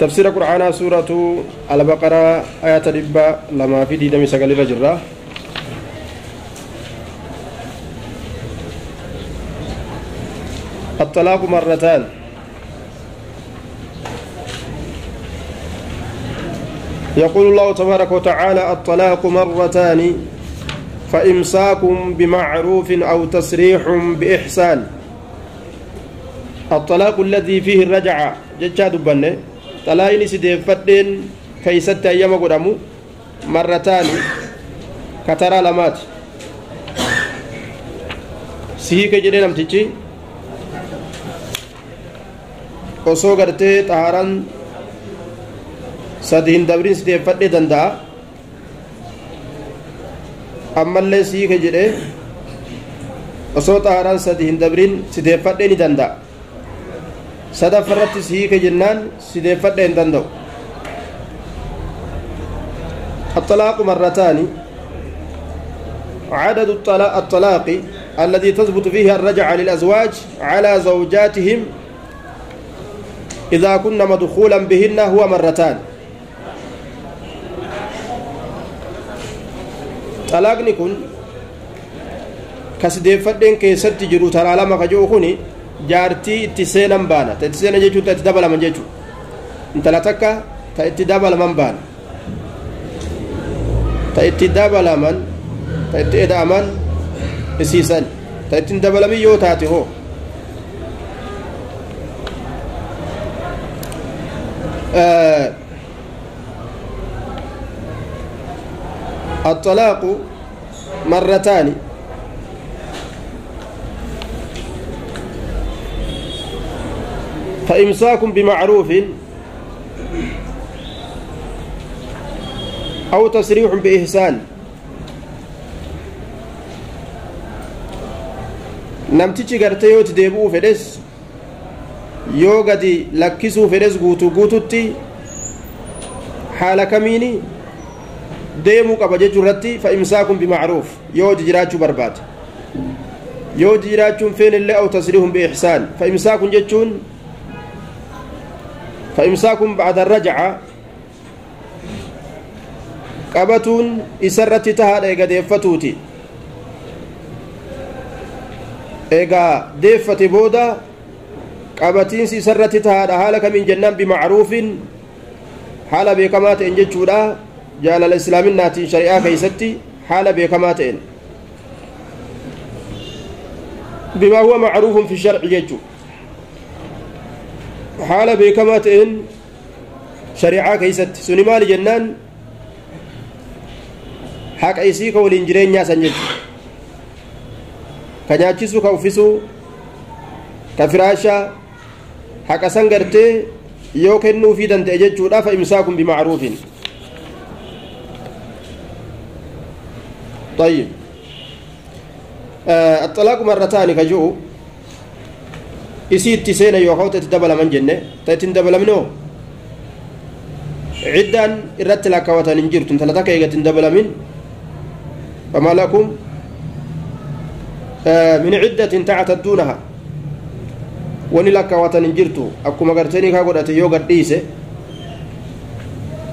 تفسير قرآن سورة البقرة آية ربا لما في ديدم سقل الرجرة الطلاق مرتان. يقول الله تبارك وتعالى الطلاق مرتان. فإمساك بمعروف أو تسريح بإحسان. الطلاق الذي فيه الرجعة جتشا دبنة. طلاقني سيدفتين كيست أيام قدامو مرتان كترى لمات سيهيك جدي نمتيجي osoo gartee xaaraan sadi hin dabrin sideeffadhe danda'a ammallee siike jedhe osoo xaaraan sadi hin dabrin sideeffadhe ni danda'a sadaffarratti siike jennaan sideeffadhe hin الطلاق مرتان عدد الطلاق الذي تثبت فيه الرجعة للأزواج على زوجاتهم إذا كنا مدخولا بهن هو مرتان طلاقني كن كسديفدين كيست جرو ترى لما كجو جارتي اتسينا بانا تتسينا جيتو تتدبل من جيتو انت لا تكا تتدبل من بان تتدبل من تتدبل من اسيسان تتدبل من يو تاتي هو الطلاق مرتان فإمساك بمعروف أو تسريح بإحسان yoo deebi'uu fedhes yoo gadi lakkisuu fedhes guutuu guututti haala kamiini deemuu qaba jechuu irratti fa'imsaakun bimacruuf yoo jiraachuu barbaade yoo jiraachuun feenillee aw tasriihun biixsaan fa'imsaakun jechuun fa'imsaakun bacda rajaca qabatuun isarratti tahaadha eega deeffatuuti eegaa deeffate booda qabatiinsi isarratti tahaadha haala kamiin jennaan bimacruufin haala beekamaa ta'en jechuudha jaalala islaaminaatiin shari'aa keeysatti haala beekamaa ta'en bimaa huwa macruufun fi sharci jechu haala beekamaa ta'en shari'aa keeysatti suni maali jennaan haqa isii ka waliin jireenyaa san jechu ka nyaachisuu ka uffisuu ka firaashaa haqa san gartee yoo kennuufii danda'e jechuudha fa imsaakun bimacruufin طيب آه الطلاق مرتان كجو seena yookaan itti dabalaman jenne ta ittiin dabalamnoo ciddaan irratti lakkaawatan hin jirtu intala takka eega ittiin dabalamin فما لكم آه من عدة تعتدونها garteenii kaa godhate yoo gadhiise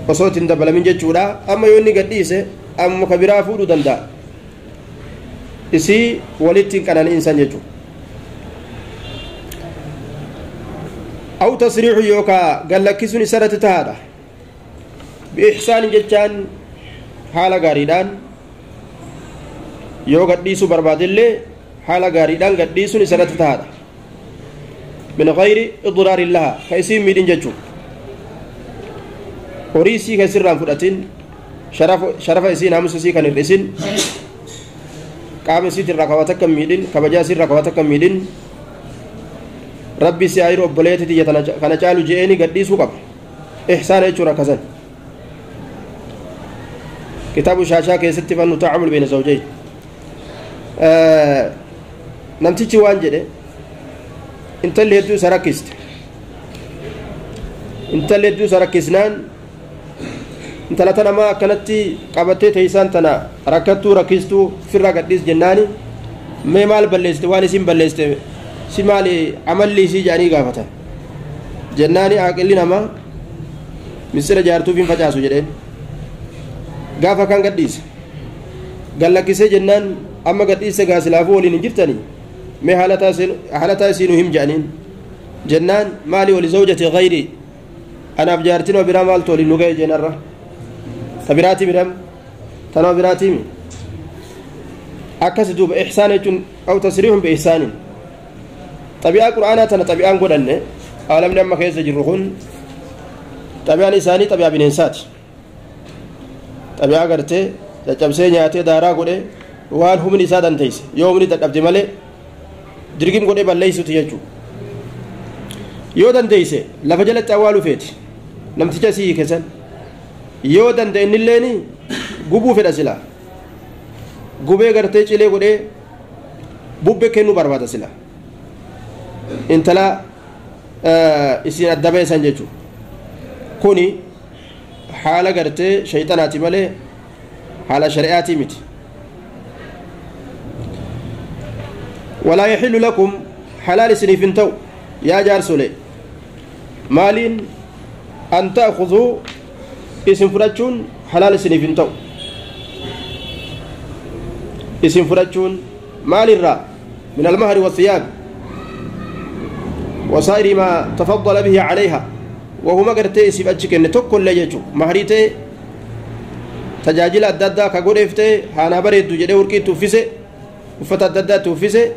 osoo ittiin dabalamin jechuudha amma yoo inni gadhiise amma ka biraa fuudhuu danda'a isii walitti hin qananiinsan jechuudha aw tasriixu yookaa gallakkisuun isarratti tahaadha biixsaanin jechaan haala gaariidhaan yoo gadhiisuu barbaadellee haala gaariidhaan gadhiisuun isarratti tahaadha min gayri idraarin laha ka isiin miidhin jechuu horii isii ka isirraan fudhatin sharafa isii naamusa isii kan hir'isin qaama isiit irraa kawata akka miidhin kabajaa isii irraa kawata akka miidhin rabbi si ayiru obboleetti tiyya kana caalu je'eeni gadhiisuu qaba ihsaana jechuun akkasan kitaabu shaashaa keessatti fannu taacamul beena zawjay namtichi waan jedhe intalli hedduu isa rakkiste intalli hedduu isa rakkisnaan intala tana maa akkanatti qabattee teeysaan tana rakkattuu rakkistuu firraa gadhiis jennaani mee maal balleessite waan isin balleessite si maali amalli isii jedhanii gaafatan jennaani aaqilli namaa misira jaartuuf hin facaasu jedheen gaafa kan gadhiise gallakkisee jennaan amma gadhiise gaa silaafuu waliin hin jirtanii mee haalataa isiinuu him jedhaniin jennaan maali wali zawjati gayrii anaaf jaartinoo biraa maaltu waliin nu ga'e jeenarra ta biraati biram tanoo biraatiimi akkas duuba ixsaan jechuun aw tasriixun bi ixsaanin xabi'aa qur'aanaa tana xabi'aan godhanne aalamni amma keessa jirru kun xabi'aan isaanii xabi'aa bineensaati xabi'aa gartee caccabsee nyaatee daaraa godhe waan humni isaa danteeyse yoo humni dadhabde malee dirgim godhee balleeysuti jechuu yoo dandeeyse lafa jalatti awwaaluu feeti namticha sii keessan yoo danda'e innilleeni gubuu fedha silaa gubee gartee cilee godhee bubbe kennuu barbaada sila intala isiin adda beesan jechuudha kuni haala gartee shayitanaati malee haala shari'aati miti. ولا يحل لكم حلال سنيف تو يا جارسولي مال ان تاخذوا اسم فرجون حلال سنيف تو اسم فرجون مال الرا من المهر والثياب وسائر ما تفضل به عليها وهما قرتي اسيب أجيك إن تكل لا يجو مهريتي تجاجل الدادا كغوريفتي هانا بريد جدي وركي توفيسي addaatti uffise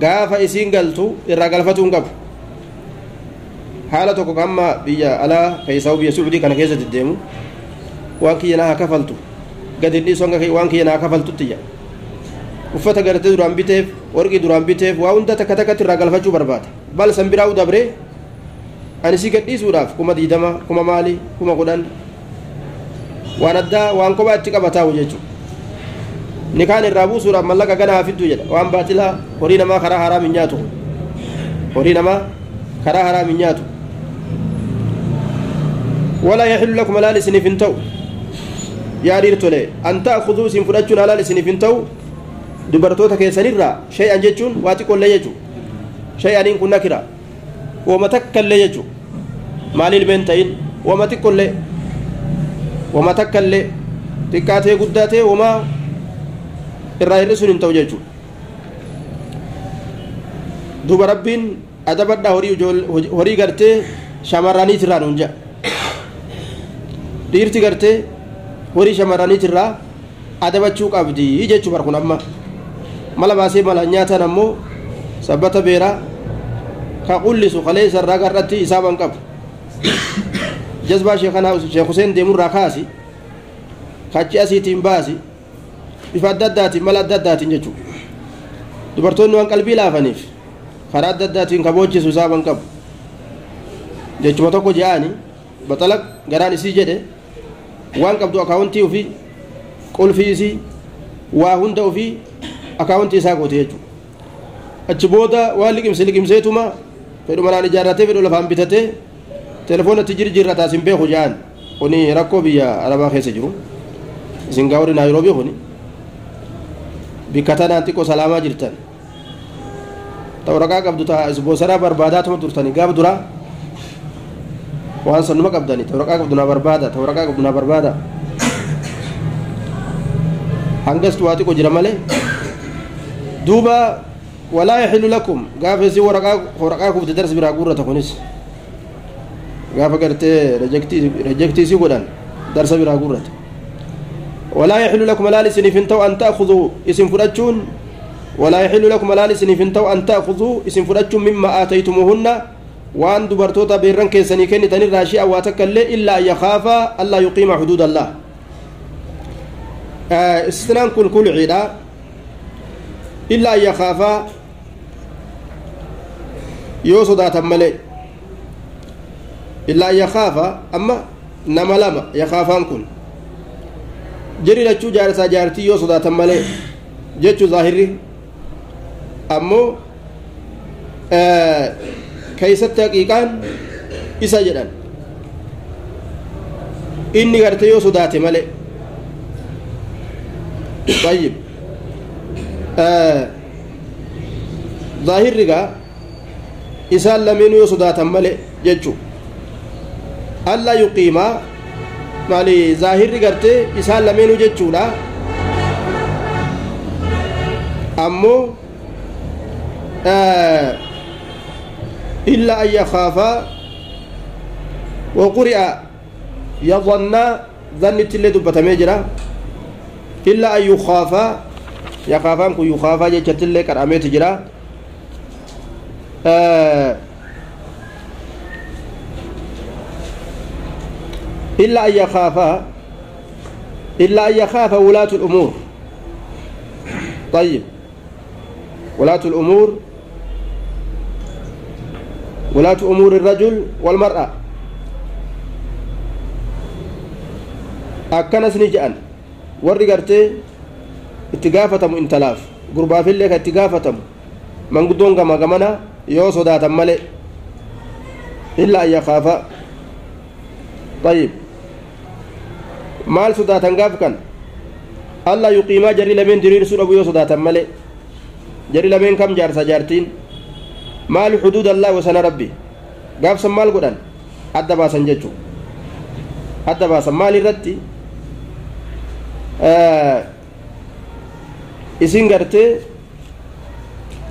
gaafa isiin galtu irraa galfatuun qabu haala tokko kamma biyya alaa keessaa biyya sucudii kana keessa deddeemu waan kiyya naa kafaltu gadi dhiisoo waan kiyya naa kafaltutti jedha uffata gartee duraan biteef warqii duraan biteef waa hunda takka takkatti irraa galfachuu barbaada bal san biraa dabree ani si gadhiisuudhaaf kuma diidama kuma maali kuma kudhan waan addaa waan kophaa itti qabataawu jechuudha ni kaan irraa buusuudhaaf mallaqa ganaa fiddu jedha waan baaxilaa horii namaa karaa haraam hin nyaatu horii namaa karaa haraam hin nyaatu ولا يحل لكم ta'u yaa dhiirtole an ta'khuduu isin fudhachuun halal isiniif hin ta'u dubartoota keessanirraa shay'an jechuun waa xiqqollee jechuu shay'aniin kun nakira wama takkallee jechuu maal ilmeen ta'in wama xiqqollee wama takkallee xiqqaatee guddaatee wamaa irraa hir'isuun hin ta'u jechuudha duuba rabbiin adabadhaa horii gartee shamarraniitirraa nuun jedha dhiirti gartee horii shamarraniitirraa adabachuu qabdi jechuu bar kun amma mala baasee mala nyaatan ammoo sabbata beeraa qullisu kalee isarraa garratti isaaban qabu jazbaa sheekanaa sheek huseen deemurraa kaasi kachi asiitiin baasi bifa adda addaatiin mala adda addaatiin jechuudha dubartoonni waan qalbii laafaniif karaa adda addaatiin ka boochisu isaaban qabu jechuma tokko je'aani baxalaq garaan isii jedhe waan qabdu akaawuntii ofii qulfii isii waa hunda ofii akaawuntii isaa goote jechuudha achi booda waan liqimse liqimseetuma fedhu manaan ijaarratee fedhu lafaan bitatee telefoonatti jirjirrataas hin beeku je'aan kuni rakkoo biyya arabaa keessa jiru isin gaa warri naayiroobii kuni bikka tanaan xiqqoo salaamaa jirtan ta waraqaa qabdu ta isboosaraa barbaadaatuma turtanii gaaf duraa waan sannuma qabdani ta waraqaa qabdu naa barbaada ta waraqaa qabdu naa barbaada hangastu waa xiqqoo jira malee duuba walaa yaxillu lakum gaafa isin waraqaa waraqaa kufte darsi biraa guurrata kunis gaafa gartee rejektii isii godhan darsa biraa guurrata ولا يحل لكم ملال اسني فنتو أن تأخذوا اسم فرجون. ولا يحل لكم ملال اسني فنتو أن تأخذوا اسم فرجون مما آتيتموهن. وأن دبرتوتا بيرن كيسني كن تني راشي أو تكل إلا يخاف ألا يقيم حدود الله. آه استثناء كل كل عيدا. إلا يخاف يوصدا تملي إلا أن يخاف أما نما لما يخافان كن jiri lachuu jaarsaa jaartii yoo sodaatan malee jechuu zaahirri ammoo keeysatti haqiiqaan isa jedhan inni garte yoo sodaate malee طيب zaahirri gaa isaan lameenuu yoo sodaatan malee jechuu allaa yuqiimaa maali zaahirri gartee isaan lameenuu jechuudha ammoo yakhaafaa waquri'a yadannaa zannitti illee dubbatamee jira illaa an yukhaafaa yakaafaan kun yukaafaa jechatti illee qadhameeti jira إلا أن يخافا إلا أن يخاف ولاة الأمور طيب ولاة الأمور ولاة أمور الرجل والمرأة أكنس نجأن gartee itti gaafatamu intalaaf gurbaafillee ka itti gaafatamu manguddoon gama gamana yoo sodaatan malee illaa an yakaafa طيب maal sodaatan gaaf kan allah yuqiimaa jarri lameen diriirsuu dhabu yoo sodaatan malee jarri lameen kam jaarsa jaartiin maal xuduud allah wasana rabbi gaafsan maal godhan adda baasan jechuu adda baasan maal irratti isin gartee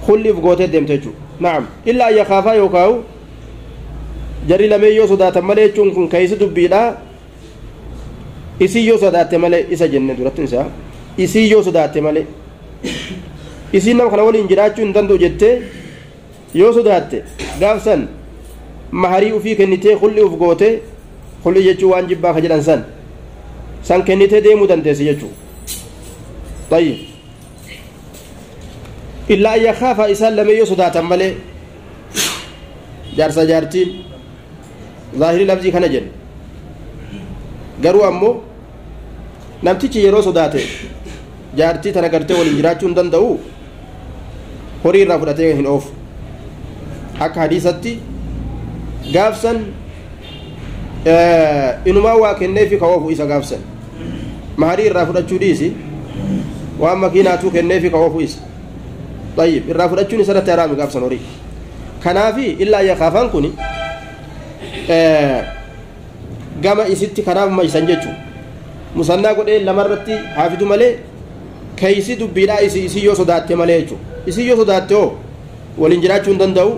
kulliif gootee deemte jechuudha naam illaa an yakaafaa yookaan jarri lameen yoo sodaatan malee jechuun kun keeysi dubbiidha isii yoo sodaatte malee isa jenne duratti isaa isii yoo sodaatte malee isiin nama kana waliin jiraachuu hin danda'u jettee yoo sodaatte gaafsan maharii ufii kennitee kulli uf gootee kulli jechuun waan jibbaa ka jedhan san san kennitee deemuu dandeessi jechuudha طيب illaa an yakaafa isaan lamee yoo sodaatan malee jaarsa jaartiin zaahirii labzii kana jedhe garuu ammoo namtichi yeroo sodaate jaartii tana gartee waliin jiraachuu hin danda'u horii irraa fudhatee hin oofu akka hadiisatti gaafsan inumaa waa kenneefi ka oofu isa gaafsan maharii irraa fudhachuu dhiisi waan makiinaatuu kenneefi ka oofu isa طيب irraa fudhachuun isarratti haraami gaafsan horii kanaafi illaa yakaafaan kun gama isitti kanaaf maysan jechuu musannaa godhee lamarratti haafidu malee keeysi dubbiidhaa isi isii yoo sodaatte malee jechuu isii yoo sodaatte oo waliin jiraachuu hin danda'u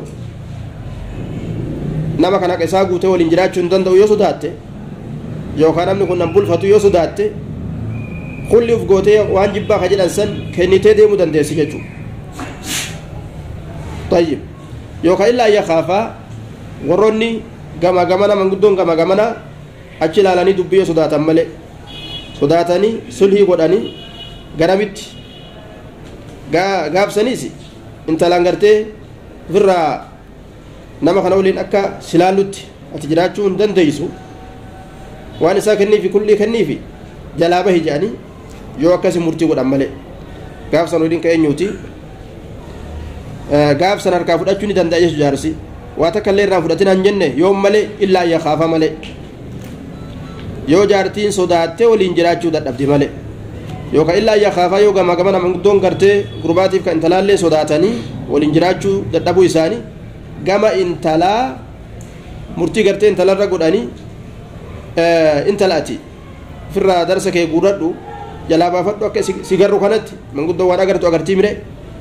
nama kana isaa guutee waliin jiraachuu hin danda'u yoo sodaatte yookaan namni kun nan bulfatu yoo sodaatte kulli uf gootee waan jibbaa ka jedhan san kennitee deemuu dandeessi jechuudha طيب يوكا إلا يخافا وروني gama gamana manguddoon gama gamana achi ilaalanii dubbii sodaatan malee sodaatanii sulhii godhanii garamitti gaabsaniis intalaan gartee ofirraa nama kana waliin akka silaallutti ati jiraachuu hin dandeeysu waan isaa kenniifi kullii kenniifi jalaa bahi jedhanii yoo akkasi murtii godhan malee gaafsan waliin ka eenyuuti gaafsan harkaa fudhachuu ni danda'a jechu jaarsi waa takka illee irraa fudhatin han jenne yoo malee illaa yakaafa malee yoo jaartiin sodaattee waliin jiraachuu dadhabdi malee yookaan illaa yakaafa yoo gama gama nama guddoon gartee gurbaatiif kan intalaallee sodaatanii waliin jiraachuu dadhabuu isaanii gama intalaa murtii gartee intalarra godhanii intalaati ofirraa darsa kee guurradhu jalaa baafadhu akka si garru kanatti manguddoo waan agartu agartii mire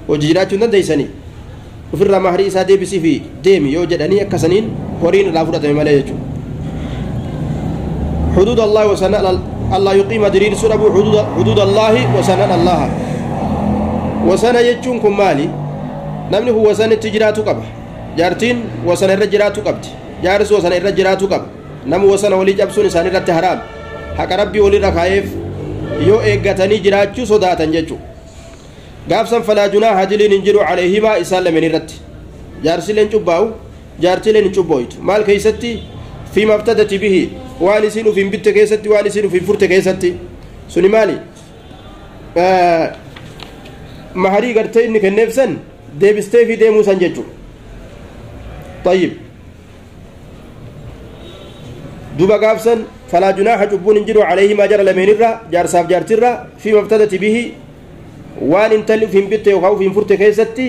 hojii jiraachuu hin dandeeysanii ofirraa maharii isaa deebisii fi deemi yoo jedhanii akkasaniin horiin irraa fudhatame malee jechuudha. حدود الله وسنن الله يقيم دليل سورة حدود حدود الله وسنن الله وسنة يجون كم مالي نمني هو وسنة تجرات قبه جارتين وسنة الرجرات قبت جارس وسنة الرجرات قب نم وسنة ولي جبسون إنسان الرت حرام حق ربي ولي ركايف يو إيغتني جراچو صداتن جچو gaafsan falaa junaaha diliin hin jiru calayhimaa isaan lameen irratti jaarsileen cubbaa'u jaartileen hin cubbooytu maal keeysatti fiima abtadati bihi waan isin uf hin bitte keessatti waan isin uf hin furte keessatti suni maali maharii gartee inni kenneef san deebistee fi deemuu san jechu طيب duba gaafsan falaa junaaha cubbuun hin jiru calayhimaa jara lameenirra jaarsaaf jaartirra fiima abtadati bihi waan intalli uf hin bitte yookaan uf hin furte keessatti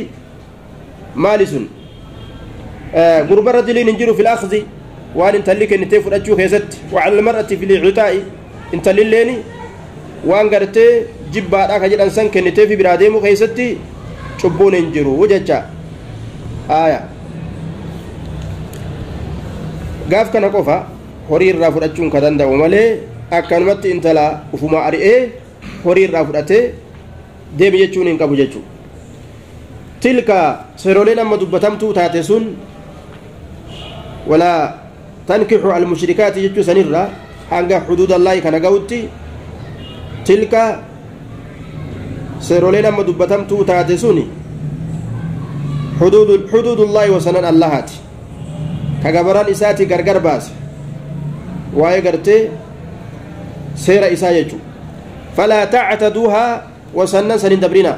maali sun gurbarra diliin hin jiru fil akhzi waan intalli kennitee fudhachuu keessatti wacala almar'ati fi licitaa'i intallilleeni waan gartee jibbaadha ka jedhan san kennitee fi biraa deemuu keessatti cubbuun hin jiru jecha aya gaaf kana qofa horii irraa fudhachuun ka danda'u malee akkanumatti intala ufuma ari'ee horii irraa fudhatee deemi jechuun hin qabu jechuu tilka seeroleen amma dubbatamtuu taate sun walaa tankixu almushrikaati jechuu sanirra hanga xuduud allaahi kana ga'utti tilka seeroleen amma dubbatamtuu taate suni xuduudullaahi wasanan allahaati ka gabaran isaati gargar baase waa'ee gartee seera isaa jechu falaa tactaduuhaa wasannan san hin dabrinaa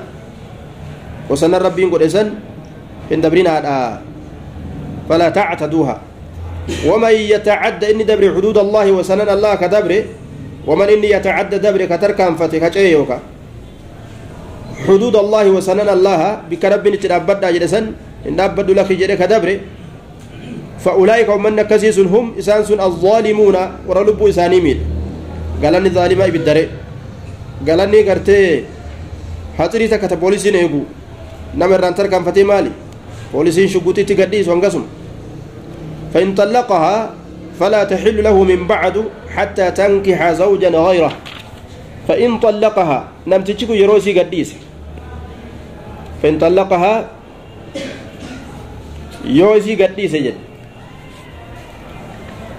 wasannan rabbiin godhe san hin dabrinaadha falaa tactaduuhaa ومن يتعد إني دبر حدود الله وسنن الله كدبر ومن إني يتعد دبر كتركان فتك يوكا حدود الله وسنن الله بكرب تنبدا جلسا إن أبد لك جري كدبر فأولئك من كسيس هم إسانس الظالمون ورلبوا إسانيمين قالني ظالما بالدري. قالني قرتي حطري تكت بوليسين يقو نمر رانتر كان فتي مالي بوليسين شقوتي تقديس وانقسم فإن طلقها فلا تحل له من بعد حتى تنكح زوجا غيره فإن طلقها نمتشك يروسي قديس فإن طلقها يوسي قديس جد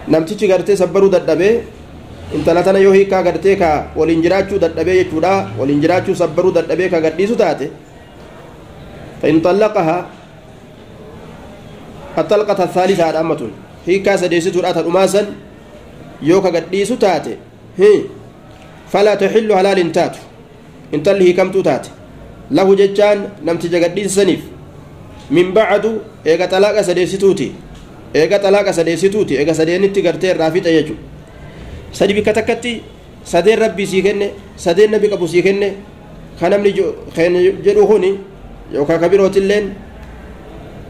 namtichi gartee sabbaruu dadhabee intala tana yoo hiikaa gartee ka waliin jiraachuu dadhabee jechuudha. Waliin jiraachuu sabbaruu dadhabee ka gadhiisu taate. فإن طلقها الطلقة الثالثة على أمة هي كاسة ديستو الآتة الأماسا يوكا قديسو تاتي هي فلا تحل حلال تاتو إن تلهي كم تاتي له ججان نمتج قديس سنيف من بعد إيغا طلاق سديستوتي إيغا طلاق سديستوتي إيغا سدينتي قرتي الرافيت أيجو سدي بك تكتي سدين ربي سيكني سدين نبي قبو سيكني خنمني جو خين جدو هوني يوكا كبيروت اللين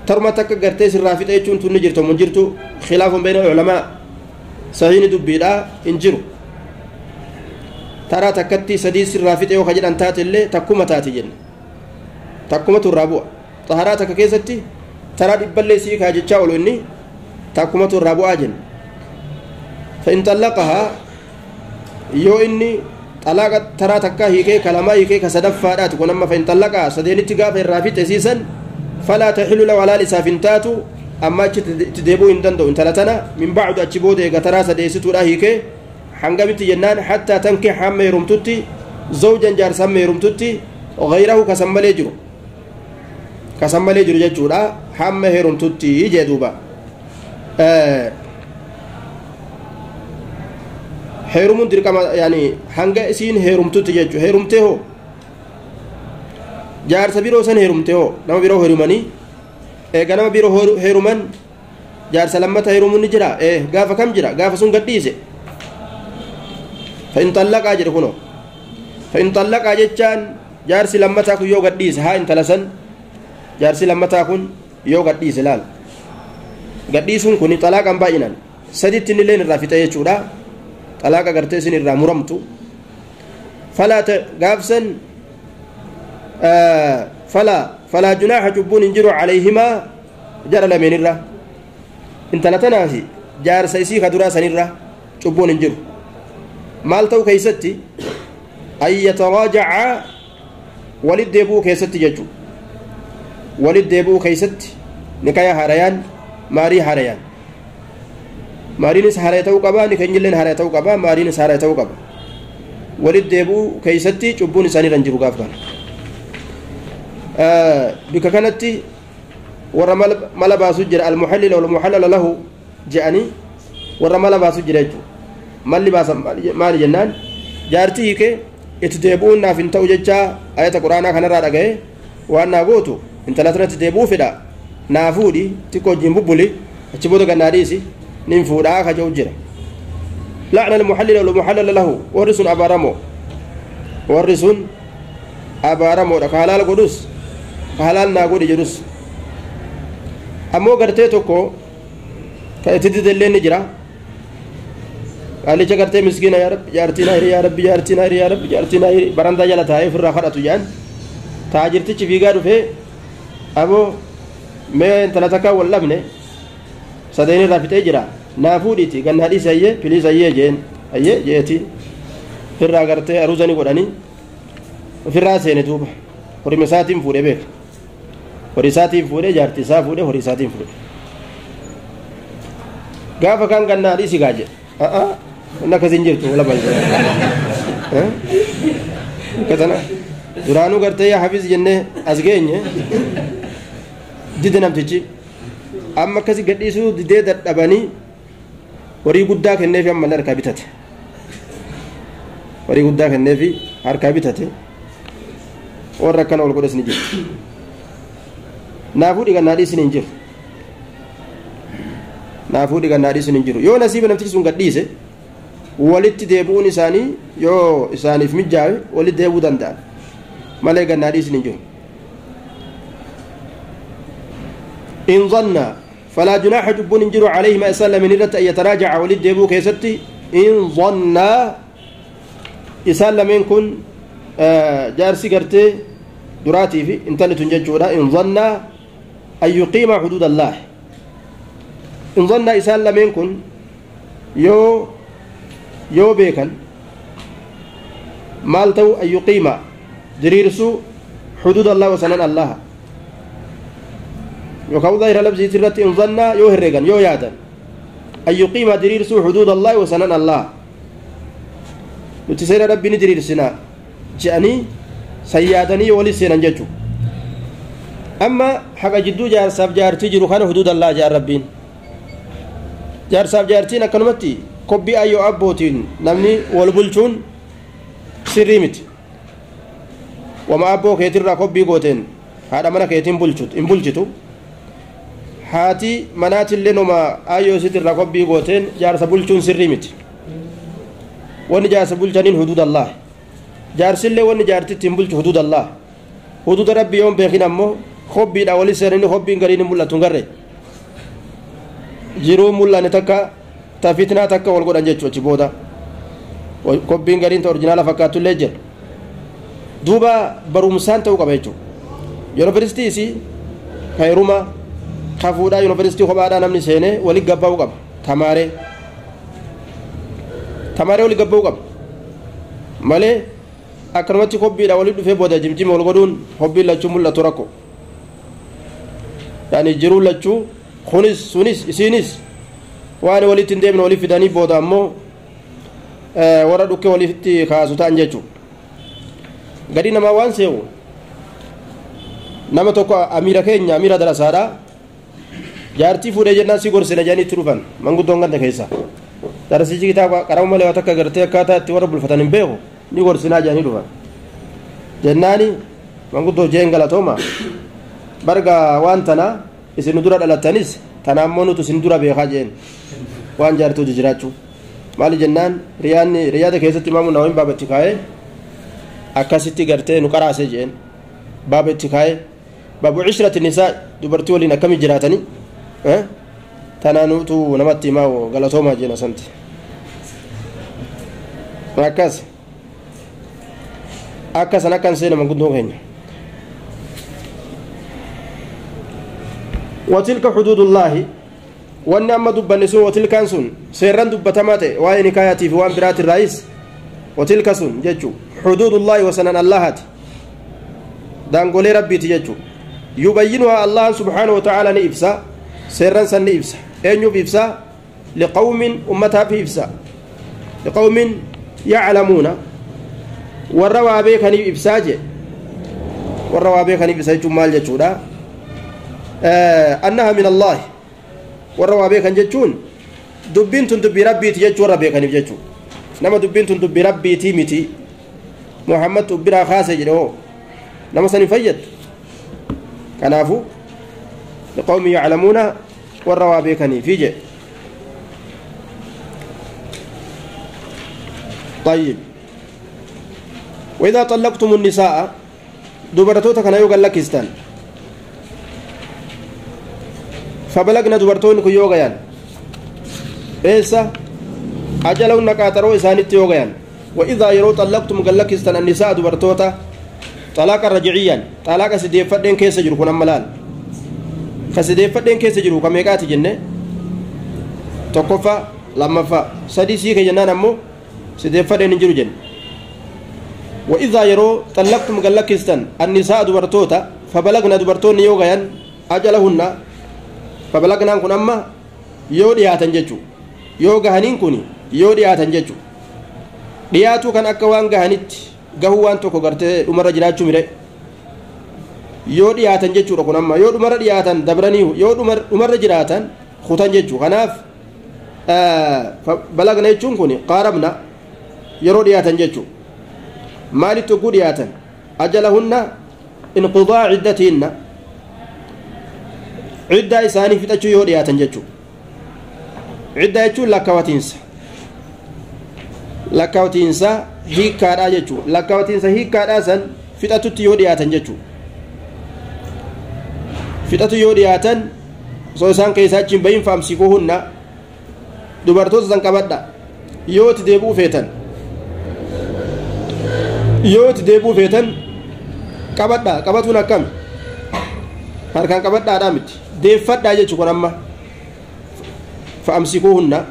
tarma takka gartee sirraa fixa jechuun tunni jirtu mun jirtu khilaafun beena ulamaa sahiini dubbiidha hin jiru taraa takkatti sadii sirraa fixe yoo ka jedhan taate illee takkuma taate jenna takkumatu irraa bu'a xaharaa takka keessatti taraa dhibballee sii kaa jechaa olu inni takkumatu irraa bu'aa jenna فإن طلقها xalaaqa taraa takka hiikee kalamaa hiikee ka sadaffaadha kun amma fa in xallaqaa sadeenitti gaafa irraa fixe siisan فلا تحل له ولا لسافنتاتو أما تدبو إن دندو إن تلتنا من بعد أتشبود إيقا سديستو راهيك حنقبت جنان حتى تنكح حم يرمتتي زوجا جار سم يرمتتي غيره كسمل يجرو كسمل يجرو ججورا حم يرمتتي جدوبا. آه heerumuun dirqama yani hanga isiin heerumtutti jechu heerumtee hoo jaarsa biroo san heerumte hoo nama biroo heerumanii eega nama biroo heeruman jaarsa lammata heerumuun ni jira ee gaafa kam jira gaafa sun gadhiise fa in xallaqaa jedhe kuno fa in xallaqaa jechaan jaarsi lammataa kun yoo gadhiise haa intala san jaarsi lammataa kun yoo gadhiise laal gadhiisuun kun xalaaqan baay'inan saditti inni illeen irraa fixa jechuudha xalaaqa gartee isin irraa muramtu. Falaa gaafsan فلا فلا جناح جبون انجروا عليهما جرى لمن الرا انت لا تنافي جار سيسي خدرا سنرا جبون انجروا مال تو كيستي أن يتراجع ولد ديبو كيستي ججو ولد ديبو كيستي نكايا هريان ماري هريان maariinis haree ta'uu qabaa ni keenyilleen haree ta'uu qabaa maariinis haree ta'uu qaba walit deebuu keeysatti cubbuun isaaniirra hin jiru gaaf kana bika kanatti warra mala baasu jira almuhallila walmuhallala lahu je'anii warra mala baasu jira jechuudha malli baasan maali jennaan jaartii hiike itti deebi'uun naaf hin ta'u jechaa ayata quraanaa kanarraa dhaga'e waan naa gootu intala tanatti deebi'uu fedha naa xiqqoo wajjin bubbuli achi booda gannaa dhiisi nin fuudhaa ka jedhu jira lacna almuhallila walmuhallala lahu warri sun abaaramoo warri sun abaaramoodha ka halaal godhus ka halaal naa godhi jedhus ammoo gartee tokko ka itti didellee ni jira qaalicha gartee miskiina jaartiin hayri yaa rabbi jaartiin hayri yaa rabbi jaartiin hayri barandaa jala taa'ee ofirraa kadhatu jaan taajirtichi fiigaa dhufee aboo mee intala takkaa wal dhabne sadeen irraa fixee jira naa fuudhiiti gannaa dhiisi ayyee piliis ayyee jeen ayyee jeeti ofirraa gartee aruuzanii godhanii ofirraa seene duuba horima isaatiin fuudhee beeka horii isaatiin fuudhee jaartii isaa fuudhee horii isaatiin fuudhee gaafa kan gannaa dhiisi gaa jedhe a'a wanni akkasiin jirtu wala baay'ee akkasana duraanuu gartee yaa hafiz jennee as geenye dide namtichi amma akkasi gadhiisuu didee dadhabanii horii guddaa kenneefi amma harkaa bitate horii guddaa kenneefi harkaa bitate warra akkana ol godhes ni jiru naafuu dhigannaa dhiisin hin jiru naafuu dhigannaa dhiisin hin jiru yoo nasiiba namtichi sun gadhiise walitti deebi'uun isaanii yoo isaaniif mijaawe walitti deebi'uu danda'an malee gannaa dhiisin hin jiru in zanna فلا جناح جبون انجروا عليهما إسأل من إرة أن يتراجع ولد ديبو كيستي إن ظنا كن آه جارسي قرتي دراتي في انتلت ججورا إن ظنا أن يقيم حدود الله. إن ظن إسال من كن يو يو بيكن. مالتو أن يقيم. دريرسو حدود الله وسنن الله. Labsiiti irratti in zannaa yoo herreegan yoo yaadan an yuqiima diriirsuu xuduud allaahi wasanan allah nuti seera rabbi ni diriirsinaa je'anii san yaadanii yoo walis seenan jechuu amma haqa jidduu jaarsaaf jaartii jiru kana xuduud allah jaan rabbiin jaarsaaf jaartiin akkanumatti kobbii ayyoo abbootiin namni wal bulchuun sirrii miti wama abboo keetirraa kobbii gooteen haadha mana keetiin hin bulchitu haati manaatillee noma ayyoo isitirraa kobbii gooteen jaarsa bulchuun sirrii miti wanni jaarsa bulchaniin huduud allah jaarsillee wanni jaartitti hin bulchu huduud allah huduuda rabbi yoon beekin ammoo hobbiidha wali seenanii hobbiin gariin hin mul'atu garre jiruu mul'anne takka ta fitnaa takka wal godhan jechuu achi booda hobbiin gariin ta orjinaala fakkaatullee jira duuba barumsaan ta'uu qaba jechuu yuunivarsiitiisi kayruma kafuudhaa yuunivarsiitii kophaadhaa namni seenee walitti gabbaa'uu qaba tamaaree tamaaree walitti gabbaa'uu qaba malee akkanumatti hobbiidha walitti dhufee booda jimjima wal godhuun hobbiin lachuu mul'atu rakko yaani jiruu lachuu kunis sunis isiinis waan walitti hin deemne waliif fidanii booda ammoo warra dhukkee walitti kaasu ta'an jechuudha gadi namaa waan see'u nama tokko amiira keenya amiira darasaadhaa jaartii fuudhee jennaan si gorsina jedhaniitti dhufan manguddoon ganda keessa darasichi kitaaba qarama malee waan takka gartee akkaataa itti warra bulfatan hin beeku ni gorsinaa jedhanii dhufan jennaani manguddoo jeen galatooma barga waan tana isin dura dhalattanis tana ammoo nutu isin dura beekaa jeen waan jaartuu jiraachuu maali jennaan riyaanni riyaada keessatti imaamu nawawiin baaba itti kaa'ee akkasitti gartee nu qaraase jeen baaba itti kaa'ee baabu cishirati nisaa dubartii waliin jiraatanii tanaanuutu namatti himaa galatoomaa jeen asanti akkas akkasan akkan seena manguddoo keenya وتلك حدود الله. وأن أما وتلك سن سيران دبتما تي وأي في وأن برات الرئيس. وتلك سن ججو حدود الله وسنن الله. دانغولي ربي تججو يبينها الله سبحانه وتعالى سيران سن نفسا اين يفسا لقوم امتها في افسا لقوم يعلمون والروا بك نفسا والروا بك نفسا جمال ججودا annaha min allahi warra waa beekan jechuun dubbiin tun dubbii rabbiiti jechuu warra beekaniif jechuu nama dubbiin tun dubbii rabbiitii miti muhammad biraa kaase jedhe hoo nama san hin fayyaddu kanaafu liqawmi yaclamuuna warra waa beekaniifi jedhe طيب. وإذا طلقتم النساء دبرتوتا كان يوغا لكستان. فبلغنا دبرتون كيوغيان eessa ajalahunna qaaxaroo isaanitti yoo gayan وإذا يروا طلقتم استن النساء دبرتوتا طلاقا رجعيا طلاقا سديفدين كيس جرو كنا ملال كسديفدين كيس جرو كميقات جنة تقفا لما فا سدي سيك جنان أمو سديفدين جرو جن وإذا يروا طلقتم استن النساء دبرتوتا فبلغنا دبرتون يوغيان أجلهن فبلغنا كن أما يو دياتن ججو يو غهنين كوني يو دياتن ججو dhiyaatuu kan akka waan gahanitti gahuu waan tokko gartee dhumarra jiraachuu mire. Yoo dhiyaatan jechuudha kun amma yoo dhumarra dhiyaatan dabranii yoo dhumarra jiraatan kutan jechuu kanaaf balagna jechuun kun qaarabna yeroo dhiyaatan jechuu maalitti hogguu dhiyaatan ajalahunna inqidaa ciddatiinna ciddaa isaanii fixachuu yoo dhiyaatan jechuu ciddaa jechuun lakkawatiinsa lakkaawatiinsa hiikkaadhaa jechuudha lakkaawatiinsa hiikkaadhaa san fixatutti yoo dhiyaatan jechuudha fixatu yoo dhiyaatan osoo isaan keessaa achiin bahin faamsikuu hunna dubartoota san qabadha. Yoo itti deebi'uu feetan yoo itti deebi'uu feetan qabadha. Qabatuun akkami harkaan qabadhaadhaa miti. Deeffadhaa jechuudha kun amma faamsikuu hunna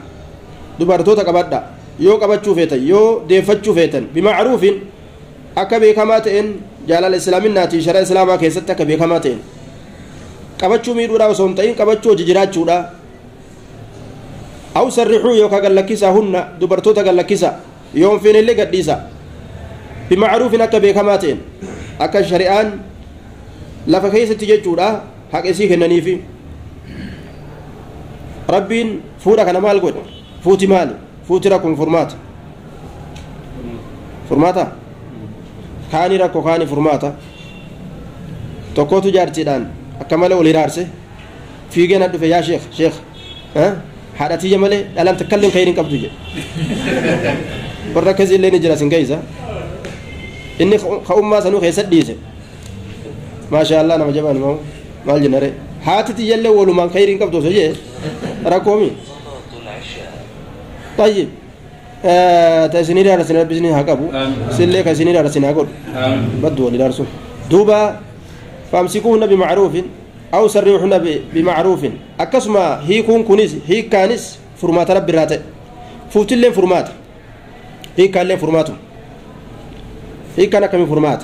dubartoota qabadha. Yoo qabachuu feetan yoo deeffachuu feetan bimacruufin akka beekamaa ta'een jaalala islaaminaatii shara islaamaa keessatti akka beekamaa ta'een qabachuu miidhuudha osoo hin ta'in qabachuu hojii jiraachuudha aw sarrixuu yookaa gallakkisa hunna dubartoota gallakkisa yoo hin feene illee gadhiisa bimacruufin akka beekamaa ta'een akka shari'aan lafa keessatti jechuudha haqesii kennaniifi rabbiin fuudha kana maal godhe fuuti maali fuuti rakkoon furmaata furmaata kaani rakko kaani furmaata tokkotu jaartiidhaan akka malee ol hiraarse fiigee na dhufe yaa sheekh sheekh haadhatiyya malee dhalaan takkallee kayin hin qabdu jedhe warra akkasii illee ni jira sin keeysa inni ka'ummaa sanuu keessa dhiise maasha allah nama jabaan immoo maal jennare haati tiyyallee walumaan kayin hin qabdu osoo jee rakkoomi طيب تأسيني دار سنة بزني هكابو سلة كأسيني دار سنة هكود بدو اللي دارسون دوبا فامسكوهن بمعروف أو سرحوهن بمعروف. أكسما هي كون كونيس هي كانس فرمات رب راتة فوت اللي فرمات هي كان اللي فرماتهم هي كان كم فرمات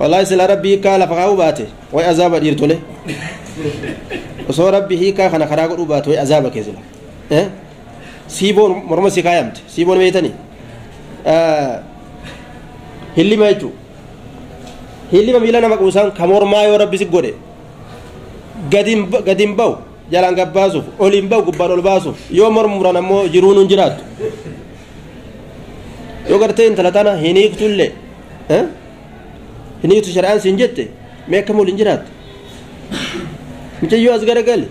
والله سلا ربي كان لفقاو باته وي عذاب ديرتوله وصو ربي هي كان خنا خراغو باته وي عذاب كيزلا eh siiboon morma si kaayamte siiboon beeytanii hillima jechuu hillima miila nama quusan ka mormaa yoo rabbi si godhe gadin bahu jalaan gabbaasuuf oliin bahu gubbaan ol baasuuf yoo morma muran ammoo jiruun hin jiraattu yoo gartee intala tana hin hiiktullee hin hiiktu shari'aan siin jette mee akkam ol hin jiraattu mucayyoo as garagali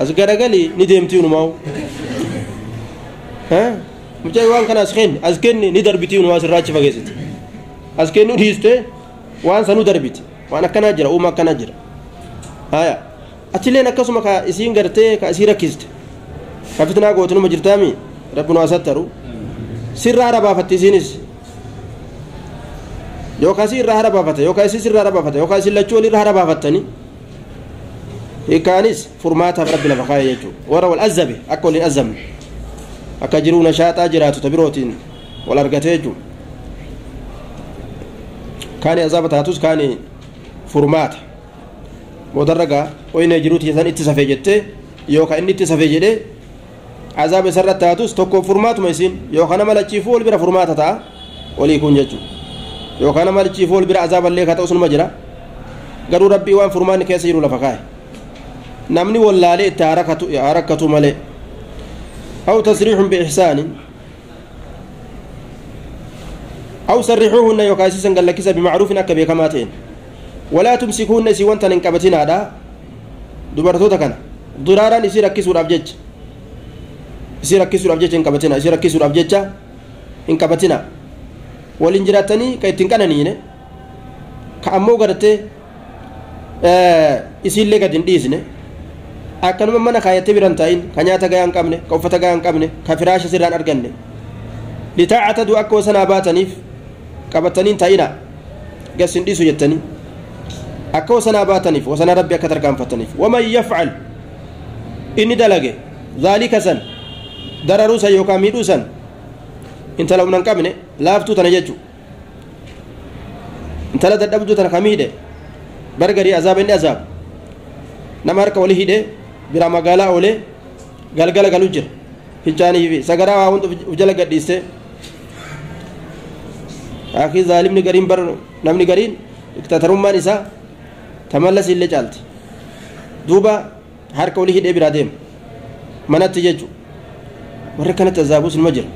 as garagali ni deemtii unumaa'u mucaa waan kana as kenni as kenni ni darbitii unumaa sirraachi fageessiti as kennu dhiiste waan sanuu darbiti waan akkanaa jira uuma akkanaa jira haya achileen akkasuma ka isiin gartee ka isii rakkiste ka fitnaa gootinuma jirtaami rabbi nu asattaru sirraa harabaafatti isiinis yookaan isii irraa harabaafate yookaan isii sirraa harabaafate yookaan isin lachuu walirra harabaafattanii hiikaanis furmaataaf rabbi lafa kaa'e jechuudha warra wal azzabe akka waliin azzabne akka jiruu nashaaxaa jiraatu ta birootiin wal argatee jechuudha kaani azaaba taatus kaani furmaata boodarragaa oyna jiruuti san itti safee jettee yookaan inni itti safee jedhee azaaba isarra taatus tokko furmaatuma isiin yookaan nama lachiifuu wal bira furmaata ta'a walii kun jechuudha yookaan nama lachiifuu wal bira azaaballee ka ta'u sunuma jira garuu rabbii waan furmaanni keessa jiru lafa kaa'e namni wallaalee itti harakkatu malee أو تسريح بإحسان أو سرحوهن يوكاسيسا قال لك بمعروف أكا بكماتين ولا تمسكوهن سوى أنت ننكبتين هذا دبرتوتا كان ضرارا يصير كسر أبجج يصير كسر أبجج إنكبتنا يصير waliin jiraatanii ka ittiin qananiine ka ammoo gartee isiillee gad hin dhiisne akkanuma mana kaayattee biran taa'in ka nyaata gayaa hin qabne ka uffata gayaa hin qabne ka firaasha sirraan arganne litaacataduu akka wasanaa baataniif qabataniin taa'ina gas hin dhiisu jettanii akka wasanaa baataniif wasanaa rabbi akka tarkaanfataniif waman yafcal inni dalage zaalika san dararuu san yookaan miidhuu san intala humna hin qabne laaftuu tana jechu intala dadhabduu tana ka miidhe bargarii azaaba inni azaaba nama harka wali hidhe biraa magaalaa oolee galgala galu jira fincaanii fi sagaraa waa hunda uf jala gadhiiste akii zaalimni gariin bar namni gariin diktatarummaan isaa tamallas illee caalti duuba harka wali hidhee biraa deema manatti jechu warri kanatti azaabus numa jira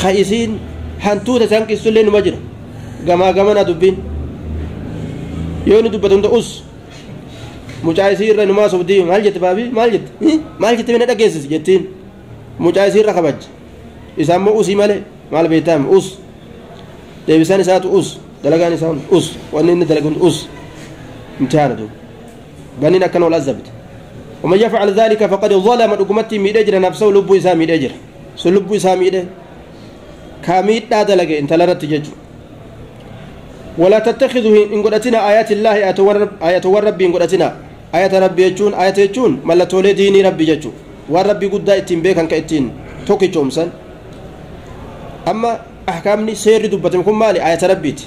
ka isiin hantuuta isaan qistullee numa jira gamaa gamana dubbiin yoo inni dubbatu hunda us mucaa isii irra numaa sobdii maal jette baabii maal jette maal jette mina dhageessis jettiin mucaa isii irra kabajje isaan moo usii malee maal beektaam us deebisaan isaatu us dalagaan isaa us wanni inni dalagu us imtihaana duuba baniin akkana ومن يفعل ذلك فقد ظلم دغمتي ميده جرى نفسه لبو إسا ميده جرى سو لبو إسا ميده كاميد دا دلغ انت لرت ججو ولا تتخذوا إن قدتنا آيات الله آيات ربي إن قدتنا آيات ربي يجون آيات يجون ملا تولي ديني ربي يجون والربي قد اتين بيكن كاتين توكي جومسن أما أحكامني سير دبتم كم مالي؟ آيات ربيت.